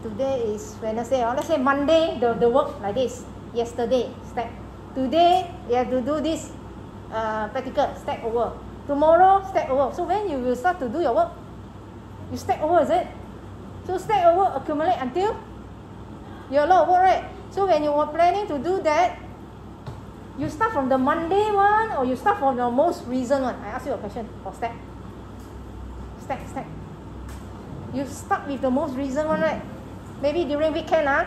[SPEAKER 1] today is Wednesday, or let's say Monday, the, the work like this. Yesterday, stack. Today, you have to do this uh, practical, stack over. Tomorrow, stack over. So when you will start to do your work, you stack over, is it? So stack over accumulate until you have a lot of work, right? So when you were planning to do that, You start from the Monday one or you start from the most recent one? I ask you a question for stack. Stack, stack. You start with the most recent one, right? Maybe during weekend, ah,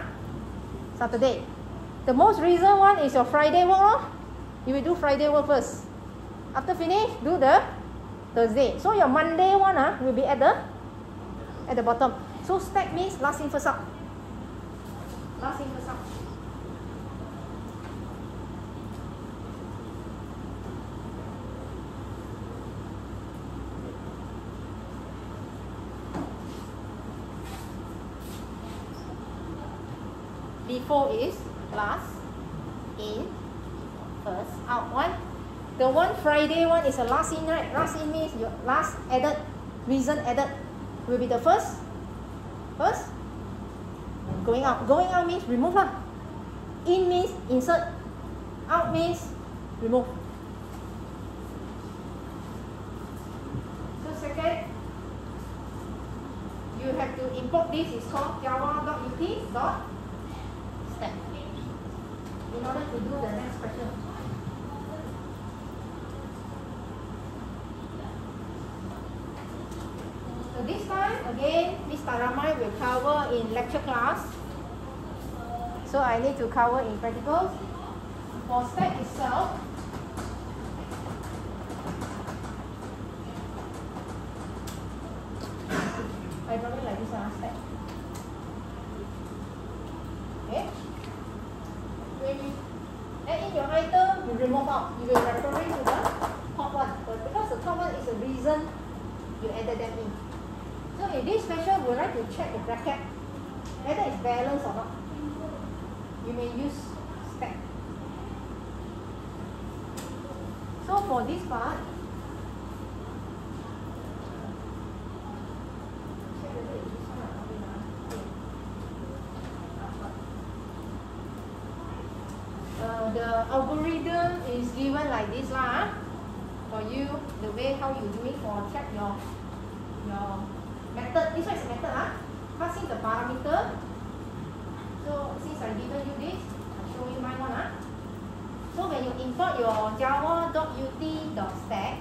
[SPEAKER 1] Saturday. The most recent one is your Friday work, lor. You will do Friday work first. After finish, do the Thursday. So your Monday one ah, will be at the at the bottom. So stack means last in first out. Last in first out. Before is last in first out one. The one Friday one is a last in, right? Last in means your last added, reason added will be the first. First. Going out. Going out means remove lah. In means insert. Out means remove. So second, you have to import this is called java.util dot step in order to do the next question. So this time again, Miss Taramai will cover in lecture class. So I need to cover in practicals. For step itself, I draw it like this one, step. Okay? When you add in your item, you remove out. You will referring to the top one. But because the top one is the reason added them in. So in this question, we like to check the bracket whether it's balanced or not. You may use stack. So for this part. Uh, the algorithm is given like this lah. ah. For you, the way how you do it for check your method. This one is a method ah. Passing the parameter. So since I given you this, I show you my one ah. So when you import your java.util.stack,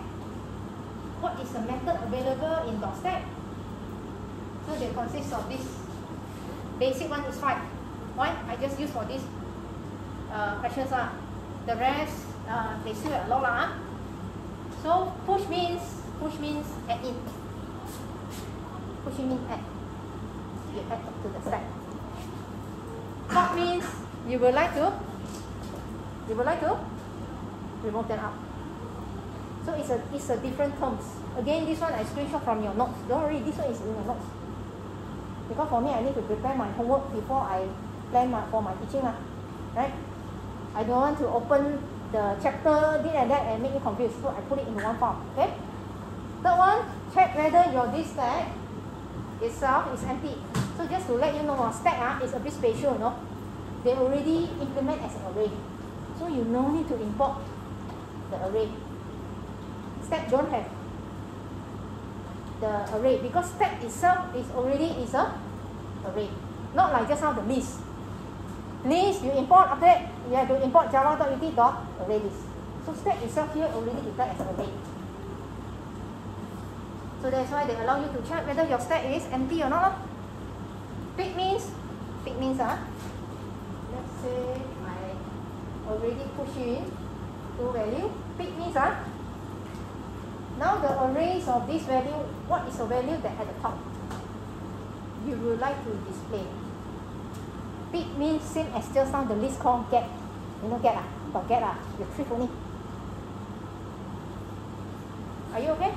[SPEAKER 1] what is the method available in dot .stack? So they consist of this. Basic one is five. Why? I just use for this uh, questions ah. The rest, uh, they still a lot lah. ah. So push means push means add in. Push means add. You add to the stack. Pop means you would like to you would like to remove them out. So it's a it's a different terms. Again, this one I screenshot from your notes. Don't worry, this one is in your notes. Because for me, I need to prepare my homework before I plan my, for my teaching, lah. right? I don't want to open the chapter, this and that, and make you confused. So I put it in one file. Okay. Third one, check whether your this stack itself is empty. So just to let you know, uh, stack ah is a bit spatial, know. They already implement as an array. So you no need to import the array. Stack don't have the array because stack itself is already is a array. Not like just now the list. List you import after that you have to import java.util dot array list. So stack itself here already declared as array. So that's why they allow you to check whether your stack is empty or not. Peek means peek means ah. Let's say I already push in two value. Peek means ah. Now the arrays of this value, what is the value that at the top? You would like to display. Peek means same as just now the list called get. You know get ah? Got get ah? Trick only. Are you okay?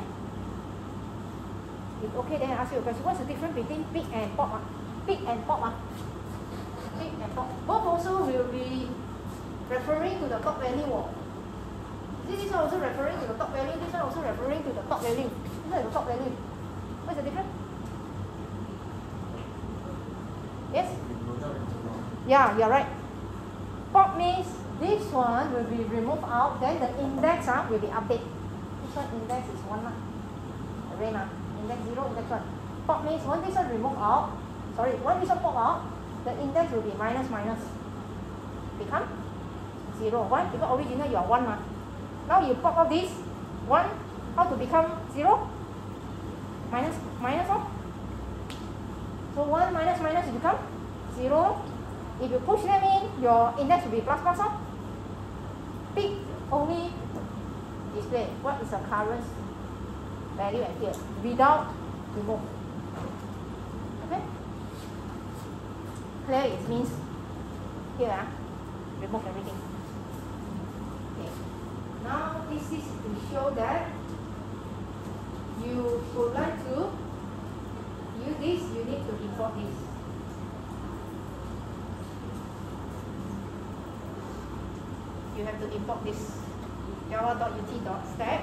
[SPEAKER 1] If okay, then I ask you a question. What's the difference between peek and pop? Ah? Peek and pop. Ah? Peek and pop. Both also will be referring to the top value. This is also referring to the top value. This one also referring to the top value. Is the top value. What's the difference? Yes? Yeah, you're right. Pop means this one will be removed out, then the index ah, will be updated. This one index is 1 lah. Array lah. Index 0, index 1. Pop means when this one removed out, sorry, when this one pop out, the index will be minus minus. Become zero. Why? Because original you are one. Ma. Now you pop off this one, how to become zero? Minus minus off. So one minus minus will become zero. If you push them in, your index will be plus plus off. Peek only display what is the current value here without remove. Okay? Clear it means here ah, remove everything. Now this is to show that you would like to use this, you need to import this. You have to import this java.util.stack.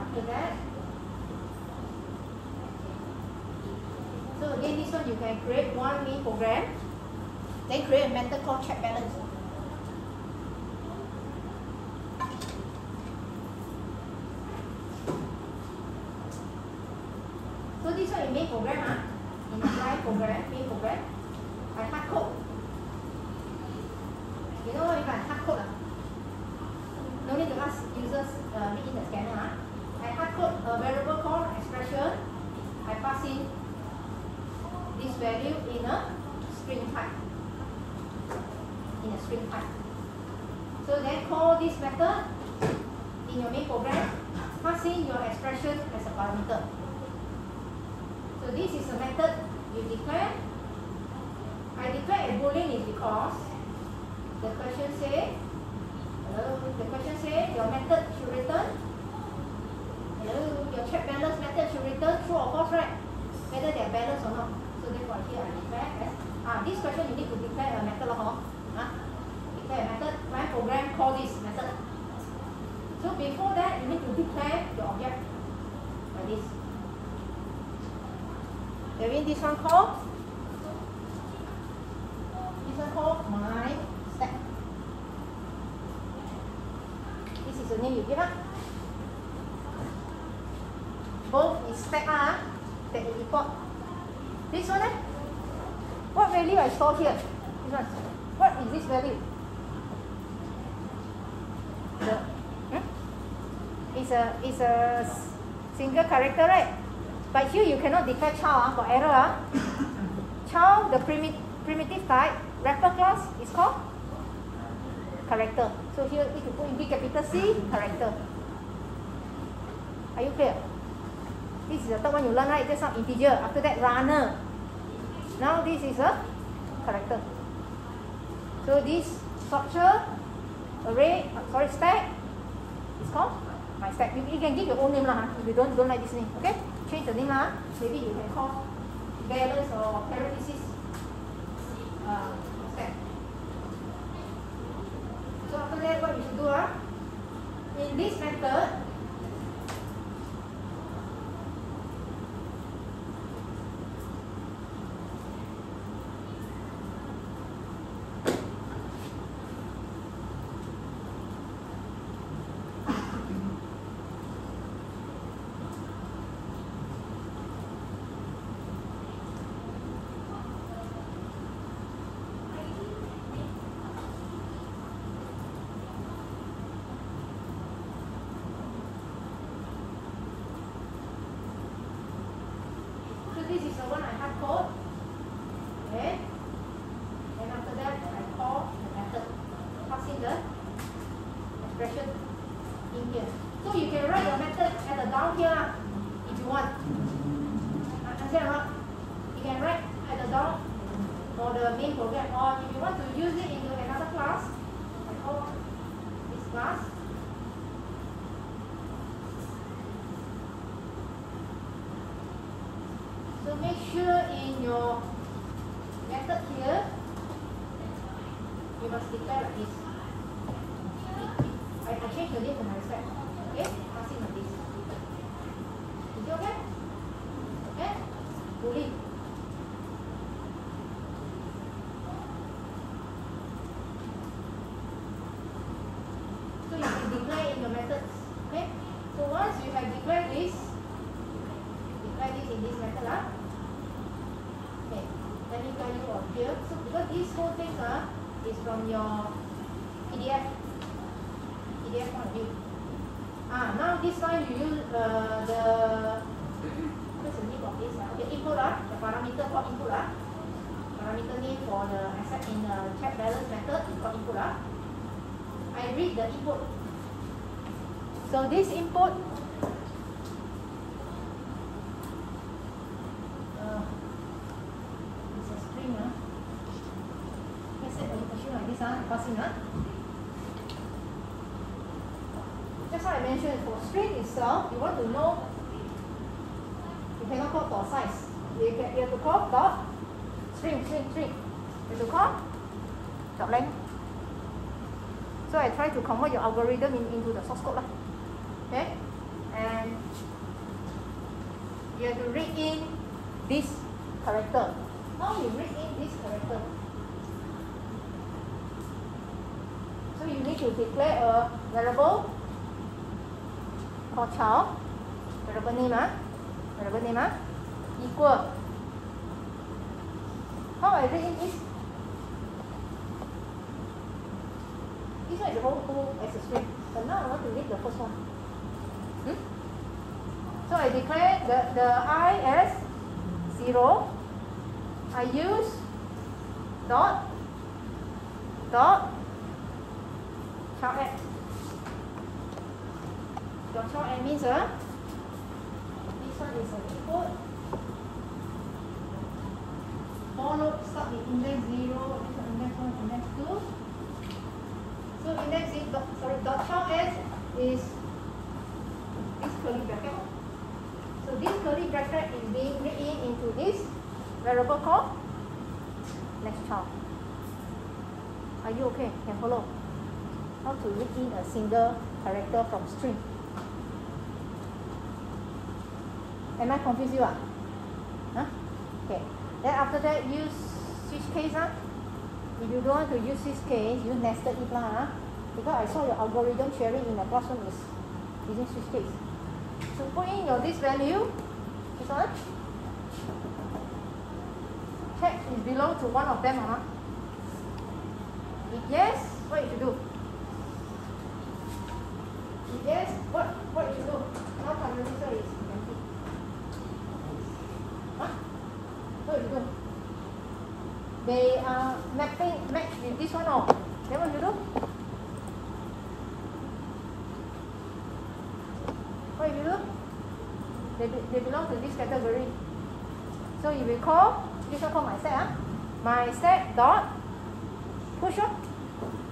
[SPEAKER 1] After that, so again this one you can create one main program, then create a method called check balance. So this one in main program, ah, in apply program, main program, I hard code. You know what if I hard code? Ah? No need to ask users uh, read in the scanner. Ah. I hard code a variable called expression. I pass in this value in a string type. In a string type. So then call this method in your main program. Pass in your expression as a parameter. So this is a method you declare. I declare a boolean is because the question say, hello, the question say your method should return, hello, your check balance method should return true or false, right? Whether they are balanced or not. So therefore here I declare as, ah, this question you need to declare a method, huh? huh? Declare a method, run program, call this method. So before that, you need to declare your object like this. There is this one called this one called my stack. This is the name you give up. Both is stack ah that you import. This one eh? What value I store here? This one. What is this value? The hmm? It's a it's a single character, right? But here you cannot ah, for error. ah. char, the primi primitive type, wrapper class is called character. So here if you put in big capital C, character. Are you clear? This is the third one you learn, right? Just some integer. After that, runner. Now this is a character. So this structure, array, uh, sorry, stack, is called my stack. You, you can give your own name lah. huh? If you don't don't like this name, okay? Change the name lah. Maybe you can call balance or parenthesis uh. So after that, what you should do ah? In this method, algorithm in, into the source code lah. Okay? And you have to read in this character. How you read in this character? So you need to declare a variable called child, variable name ah, variable name ah, equal. How I read in this? This the whole whole as a string. But now I want to read the first one. Hmm? So I declare the, the i as zero. I use dot dot charAt. Your charAt means uh, this one is an input. Followed start with index zero, this one index one, index two. So index is dot, sorry, dot s is this curly bracket. So this curly bracket is being in into this variable called next child. Are you okay? Can follow? How to read in a single character from string. Am I confused you? Ah? Huh? Okay. Then after that use switch case. Ah? If you don't want to use this case, use nested if lah. Ah? Because I saw your algorithm sharing in the classroom is using switch case. So put in your this value, this one. Check is belong to one of them or not. If yes, what you should do? If yes, what what you should do? Now parameter is empty. Huh? What you do? They are this one or then what you do? What? They, be, they belong to this category. So you will call this one called my set, ah. My set dot push up.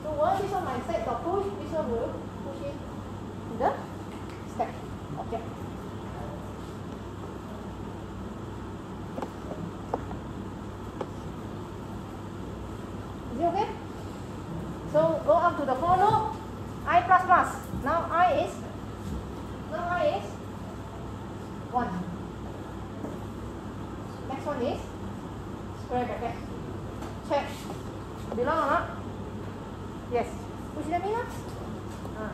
[SPEAKER 1] So once this one my set dot push, this one will push in to the stack object. Is it okay? So go up to the for loop, i plus plus. Now i is now i is one. Next one is square bracket. Check. Belong or not? Yes. Push them in. lah. Ah.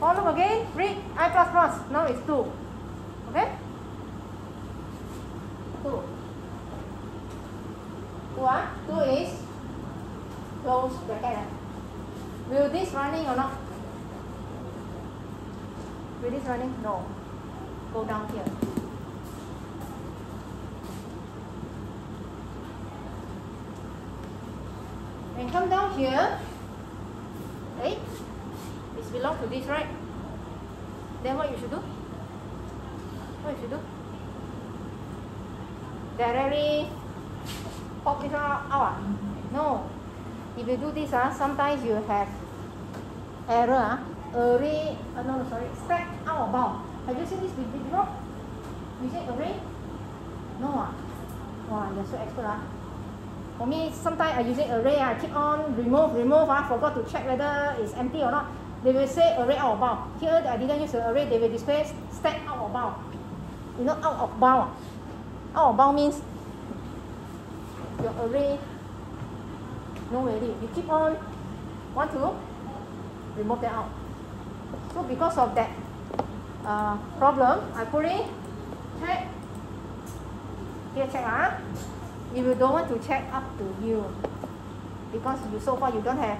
[SPEAKER 1] For loop again, read i plus plus. Now it's two. Okay? Two. Two ah? Two is close bracket. ah. Will this running or not? This running? No. Go down here. And come down here. Right? This belong to this, right? Then what you should do? What you should do? Directly pop out. out ah? No. If you do this, ah, sometimes you have error. Ah. Array, uh, no, no, sorry, stack out of bound. Have you seen this before? You say array? No. Ah. Wow, you're so expert. Ah. For me, sometimes I using array, I keep on remove, remove, ah, forgot to check whether it's empty or not. They will say array out of bound. Here, I didn't use the array, they will display stack out of bound. You know, out of bound. ah. Out of bound means your array no value. You keep on want to remove that out. So because of that uh, problem, I put in check. Here check ah. If you don't want to check, up to you. because you so far you don't have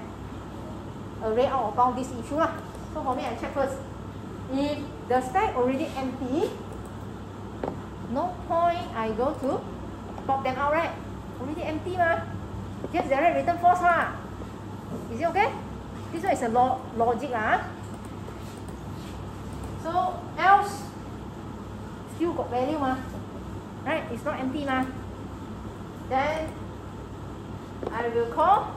[SPEAKER 1] array out of bound this issue lah. So for me, I check first. If the stack already empty, no point I go to pop them out, right? Already empty ma. Just direct return false lah. Is it okay? This one is a lo logic lah. So else still got value ma. Right? It's not empty ma. Then I will call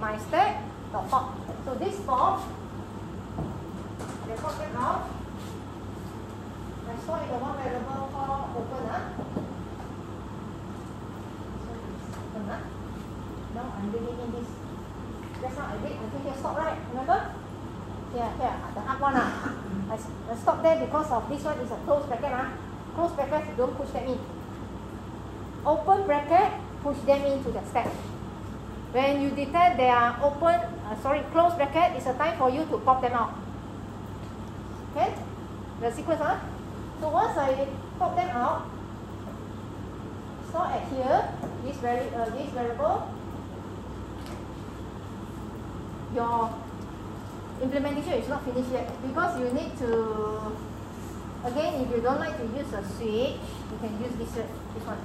[SPEAKER 1] my stack dot pop. So this pop, they pop them out. I store in the one variable called open ah. So it's open ah. Now I'm bringing in this. Just now I did until here stop right? Remember? Here, here, the up one ah. I, I stop there because of this one is a closed bracket ah. Closed bracket, don't push them in. Open bracket, push them into the stack. When you detect they are open, uh, sorry, closed bracket, it's a time for you to pop them out. Okay? The sequence, huh? So once I pop them out, store at here, this, vari uh, this variable, your implementation is not finished yet because you need to, again, if you don't like to use a switch, you can use this, this one.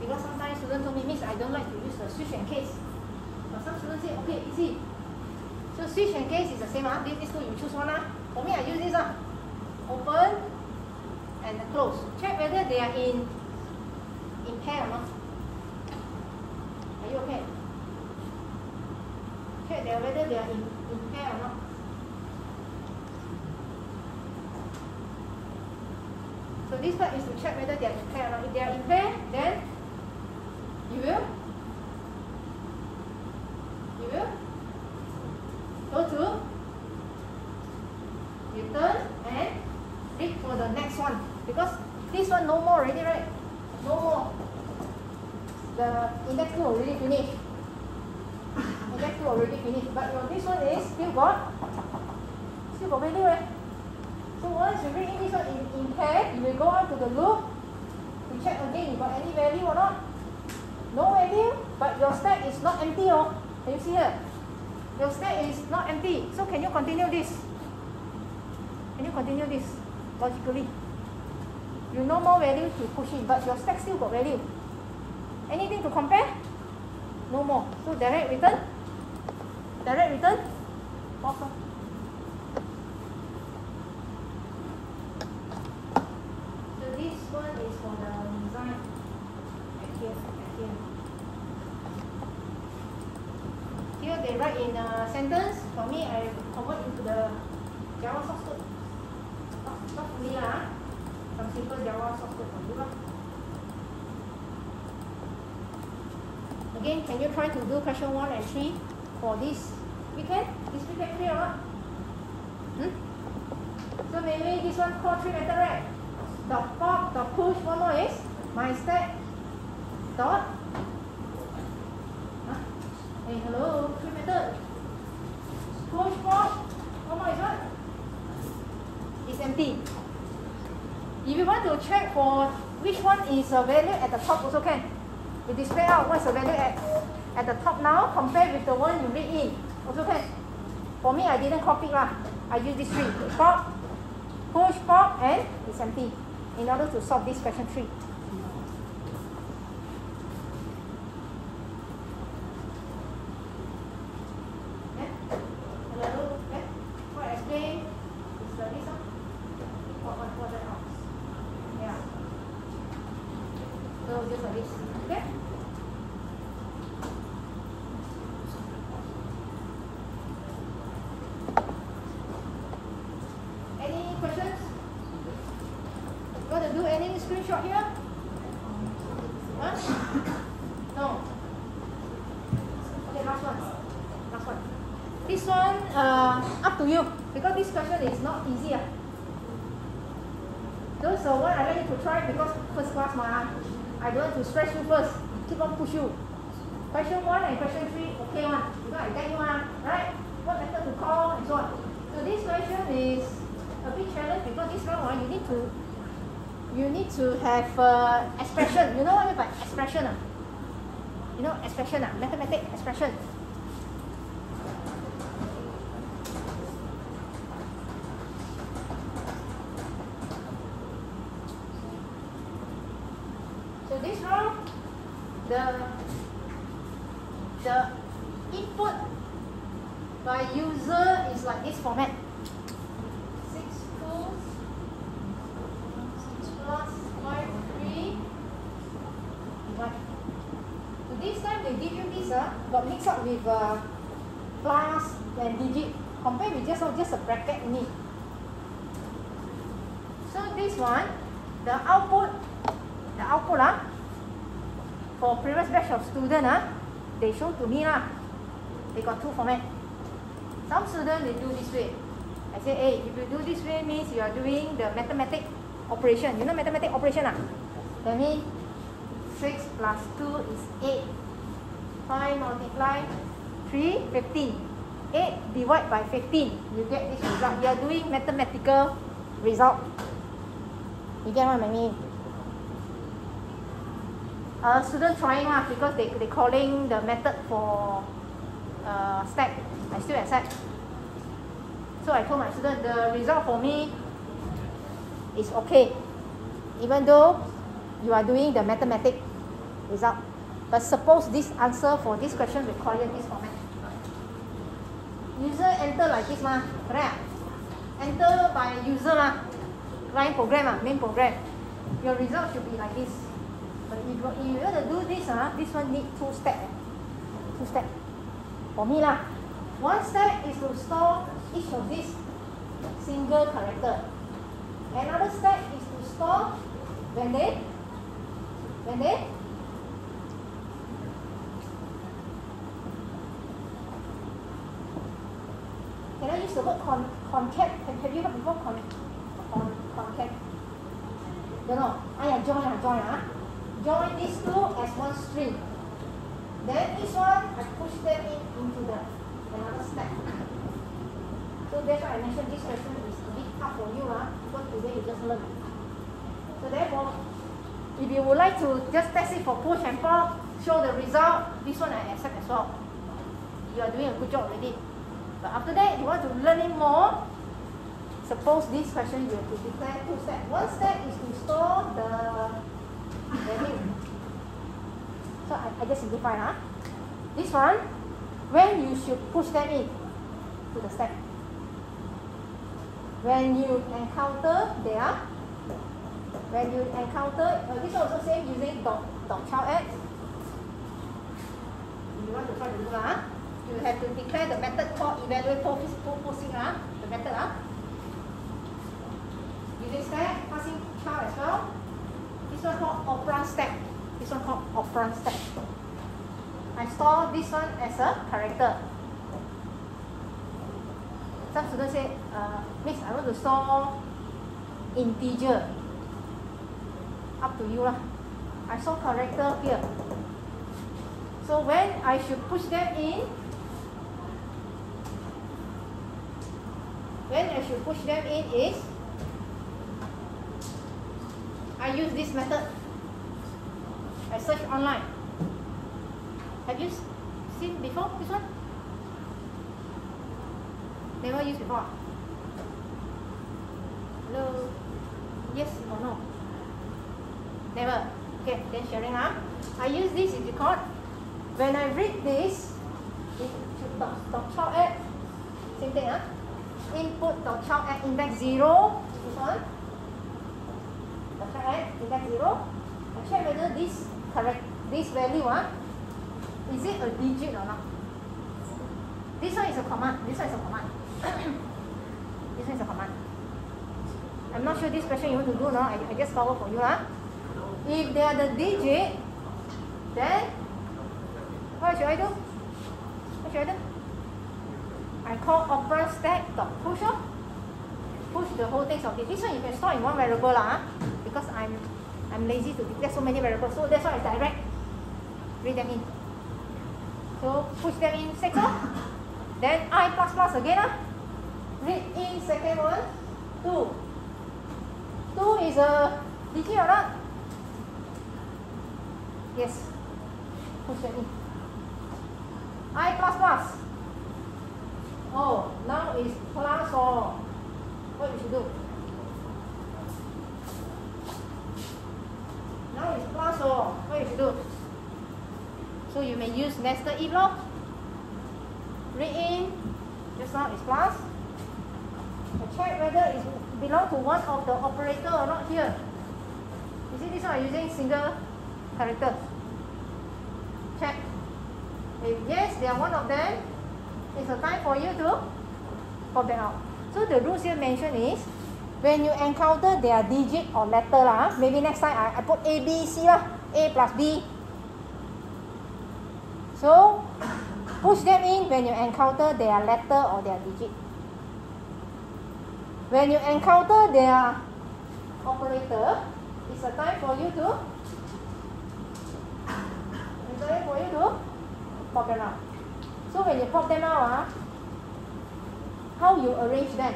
[SPEAKER 1] Because sometimes students told me, Miss, I don't like to use the switch and case. But some students say, okay, easy. So switch and case is the same. Ah, This, two, you choose one. Ah. For me, I use this. Ah. Open and close. Check whether they are in, in pair or not. Are you okay? Check they are, whether they are in, in pair or not. So this part is to check whether they are in pair or not. If they are in pair, then you will you will go to return and read for the next one because this one no more already right no more the index 2 already finished index 2 already finished but your this one is still got still got value eh? so once you read in this one in, in pair you will go out to the loop to check again you got any value or not no value, but your stack is not empty. Oh, can you see here? Your not empty. So can you continue this? Can you continue this logically? You no more value to push in, but your stack still got value. Anything to compare? No more. So direct return. Direct return. False. oh. So this one is for the design. Right here, right here. Here they write in a sentence. For me, I convert into the Java source code. Not, not for me lah. Some simple Java source code for you lah. Again, can you try to do question one and three for this weekend? This weekend clear or not? Hmm? So maybe this one call three method right? Dot pop, dot push, one more is my step, dot huh? Hey, hello, three method. Push pop, one more is what? It's empty. If you want to check for which one is a value at the top also can. You display out what's the value at, now compare with the one you read in. Also can. For me, I didn't copy lah. I use this three. Pop, push, pop, and it's empty. In order to solve this question three. Eh? Hello? Eh? What I explain is the this one. What, what, what that else? Yeah. So just like this. Okay? Any questions? Got to do any screenshot here? Huh? No. Okay, last one. Last one. This one, uh, up to you because this question is not easy. ah. Those are one I like you to try because first class ma. I don't want to stress you first. Keep on push you. Question one and question three, okay one. Because I tell you one, right? What method to call and so on. So this is a big challenge because this round one you need to you need to have uh, expression. You know what I mean by expression? Ah? you know, expression, ah, mathematic expression. So this row, the the input by user is like this format. Six two six plus five three one. So this time they give you this uh, got mixed up with uh, plus and digit. Compare with just just a bracket in it. So this one, the output, the output ah, for previous batch of student ah, they show to me lah. They got two format. Some students they do this way. I say, hey, if you do this way means you are doing the mathematic operation. You know mathematic operation ah? That means 6 plus 2 is 8. 5 multiply 3, 15. 8 divided by 15. You get this result. You are doing mathematical result. You get what I mean? A student trying lah because they, they calling the method for uh, stack. I still accept. So I told my student the result for me is okay. Even though you are doing the mathematic result. But suppose this answer for this question require this format. User enter like this ma, correct? Enter by user lah, line program ah, main program. Your result should be like this. But if you, want to do this ah, this one need two step. eh. Two step. For me lah. One step is to store each of these single character. Another step is to store when they when they Can I use the word con concat? Have, you heard before con con concat? Don't know. Ah yeah, join ah, join ah. Join these two as one string. Then this one I push them in into the another stack. So that's why I mentioned this question is a bit tough for you ah, because today you just learn. So therefore, if you would like to just test it for push and pop, show the result, this one I accept as well. You are doing a good job already. But after that, you want to learn it more. Suppose this question you have to declare two steps. One step is to store the So I, I just simplify huh? This one, when you should push them in to the step. When you encounter there, when you encounter, uh, this one also same using dot, dot charAt. You want to try to do huh? you have to declare the method called evaluate post posting ah, the method ah. Using stack, passing child as well. This one called operand stack. This one called operand stack. I store this one as a character. Some students say, uh, Miss, I want to store integer. Up to you lah. I saw character here. So when I should push them in, when I should push them in is I use this method. I search online. Have you seen before this one? Never used before. Hello? Yes or no? Never. Okay, then sharing huh? I use this is because when I read this, dot, child same thing huh? input dot charAt index zero this one charAt index zero I check whether this correct this value ah. Is it a digit or not? This one is a command. This one is a command. (coughs) This one is a command. I'm not sure this question you want to do now. I, I just cover for you lah if they are the digit then what should I do? What should I do? I call operand stack dot push up. Push the whole thing of it. This one you can store in one variable lah, ah, because I'm I'm lazy to declare so many variables. So that's why I direct read them in. So push them in six oh. Then I plus plus again ah. Read in second one two. Two is a digit or not? Yes. push that in. I plus plus. Oh, now is plus or what you should do? Now it's plus or what you should do? So you may use nested if lor. Read in, just now is plus. Check whether it belong to one of the operator or not here. You see this one using single character. Check. If yes, they are one of them, it's a time for you to pop them out. So the rules here mentioned is when you encounter their digit or letter lah, maybe next time I, I put A, B, C lah, A plus B. So push them in when you encounter their letter or their digit. When you encounter their operator, it's a time for you to it's a time for you to pop them out. So when you pop them out, ah, how you arrange them?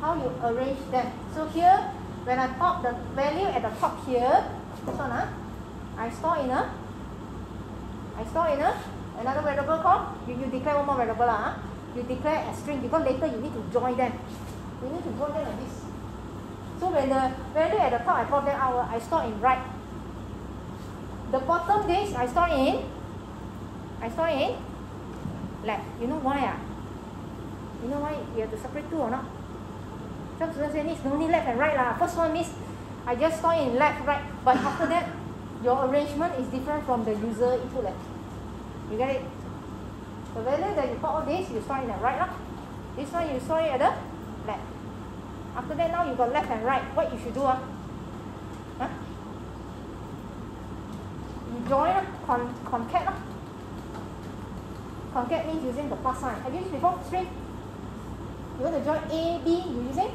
[SPEAKER 1] How you arrange them? So here, when I pop the value at the top here, this one, ah, I store in a, I store in a another variable called you, you declare one more variable ah you declare a string because later you need to join them. You need to join them like this. So when the value at the top I pop them out, I store in right. The bottom this I store in, I store in left. You know why ah? You know why you have to separate two or not? Some students say this no need left and right lah. First one means I just store in left, right. But (laughs) after that, your arrangement is different from the user input left. You get it? The value that you put all this, you store in the right lah. This one you store it at the left. After that now you got left and right. What you should do ah? Huh? You join lah, con concat lah. Concat means using the plus sign. Have you used before? String. You want to join A, B, you using?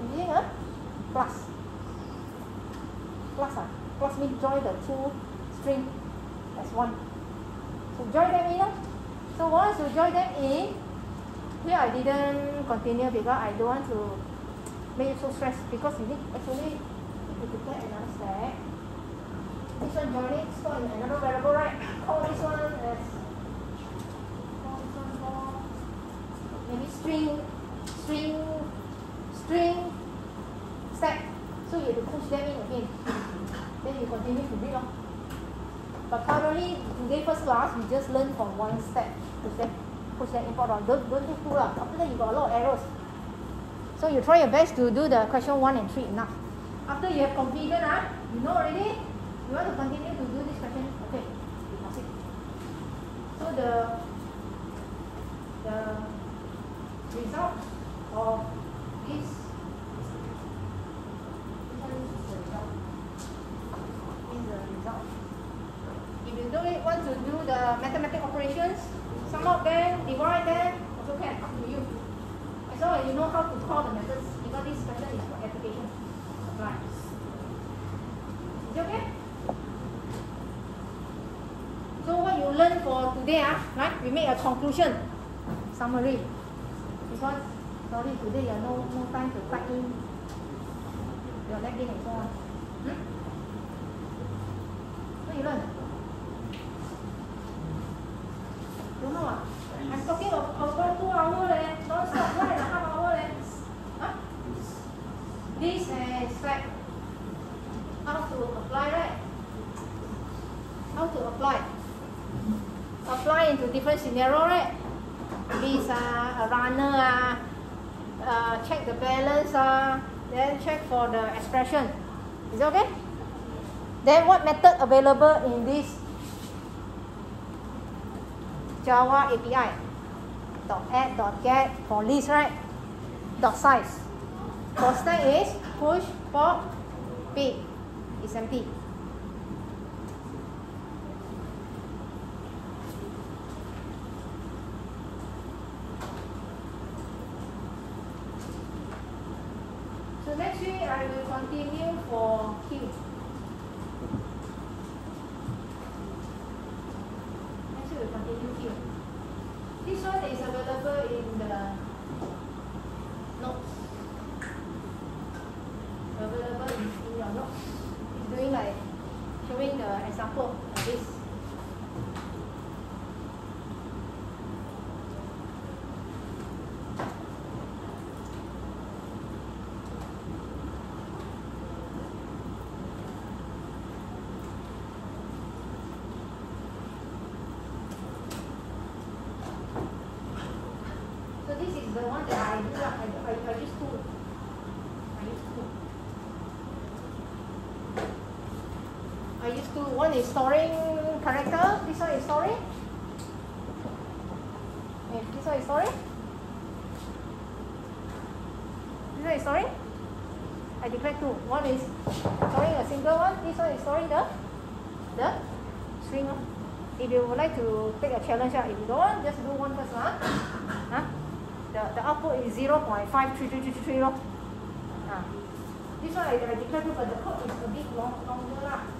[SPEAKER 1] You using a plus. Plus ah. Plus means join the two string as one. So join them in. So once you join them in, here I didn't continue because I don't want to make you so stressed because you need actually to declare another stack. This one join it, store in another variable, right? Call this one as call this one call maybe string string string stack. So you have to push them in again. Then you continue to read. on. But currently today first class we just learn from one step push them push them import on. Don't don't do two lah. After that you got a lot of errors. So you try your best to do the question one and three enough. After you have completed, ah, you know already, you want to continue to do this question, okay, you proceed. So the the result of this is the result. If you do it, want to do the mathematical operations, sum up them, divide them, also can, up to you. As long as you know how to call the methods, because this method is for application. Apply. Is it okay? So what you learn for today, ah, right? We make a conclusion, summary. Because sorry, today you have no, no time to type in your lab and so on. Hmm? What you learn? Don't know ah? I'm talking of, about two hours leh, non-stop, one and a half hour leh. Huh? This is like how to apply, right? How to apply? Apply into different scenario, right? This ah, a runner ah, uh, check the balance ah, then check for the expression. Is it okay? Then what method available in this Java API. Dot add, dot get for list, right? Dot size. For stack is push, pop, peek. Empty. one is storing character, this one is storing. This one is storing. This one is storing. I declare two. One is storing a single one, this one is storing the, the string. If you would like to take a challenge, ah, if you don't want, just do one first. Huh? Huh? The, the output is 0 0.53333. Huh. Ah. This one I, I declare two, but the code is a bit long, longer. Lah.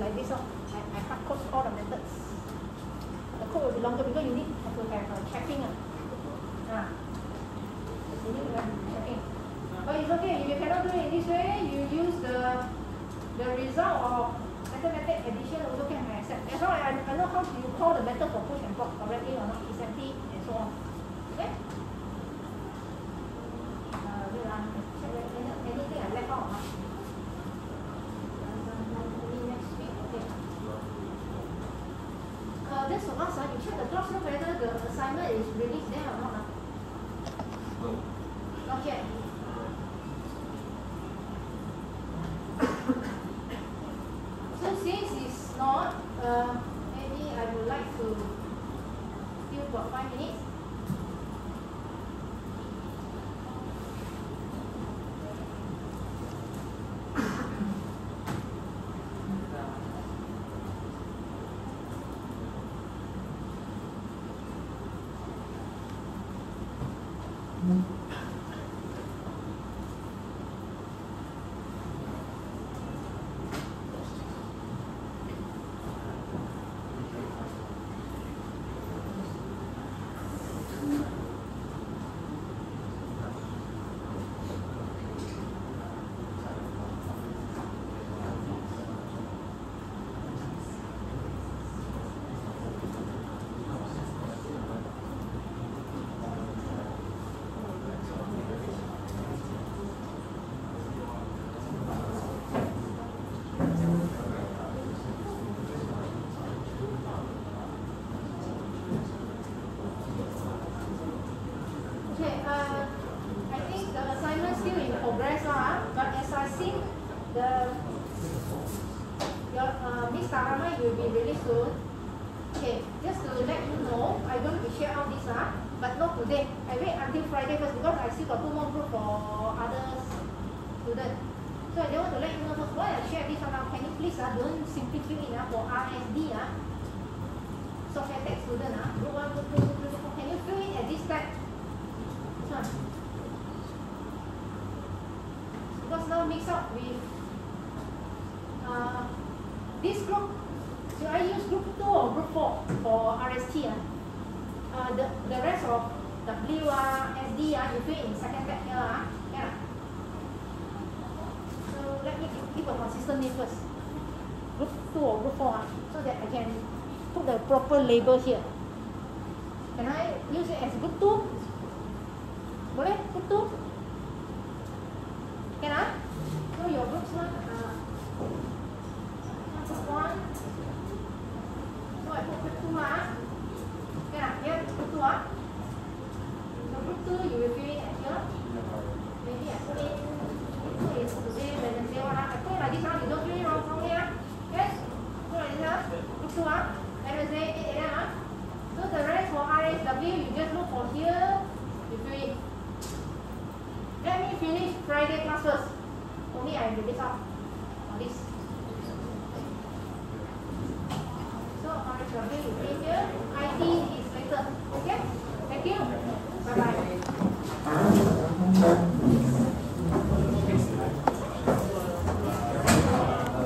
[SPEAKER 1] Like. not, uh, maybe I would like to still for five minutes. 没保险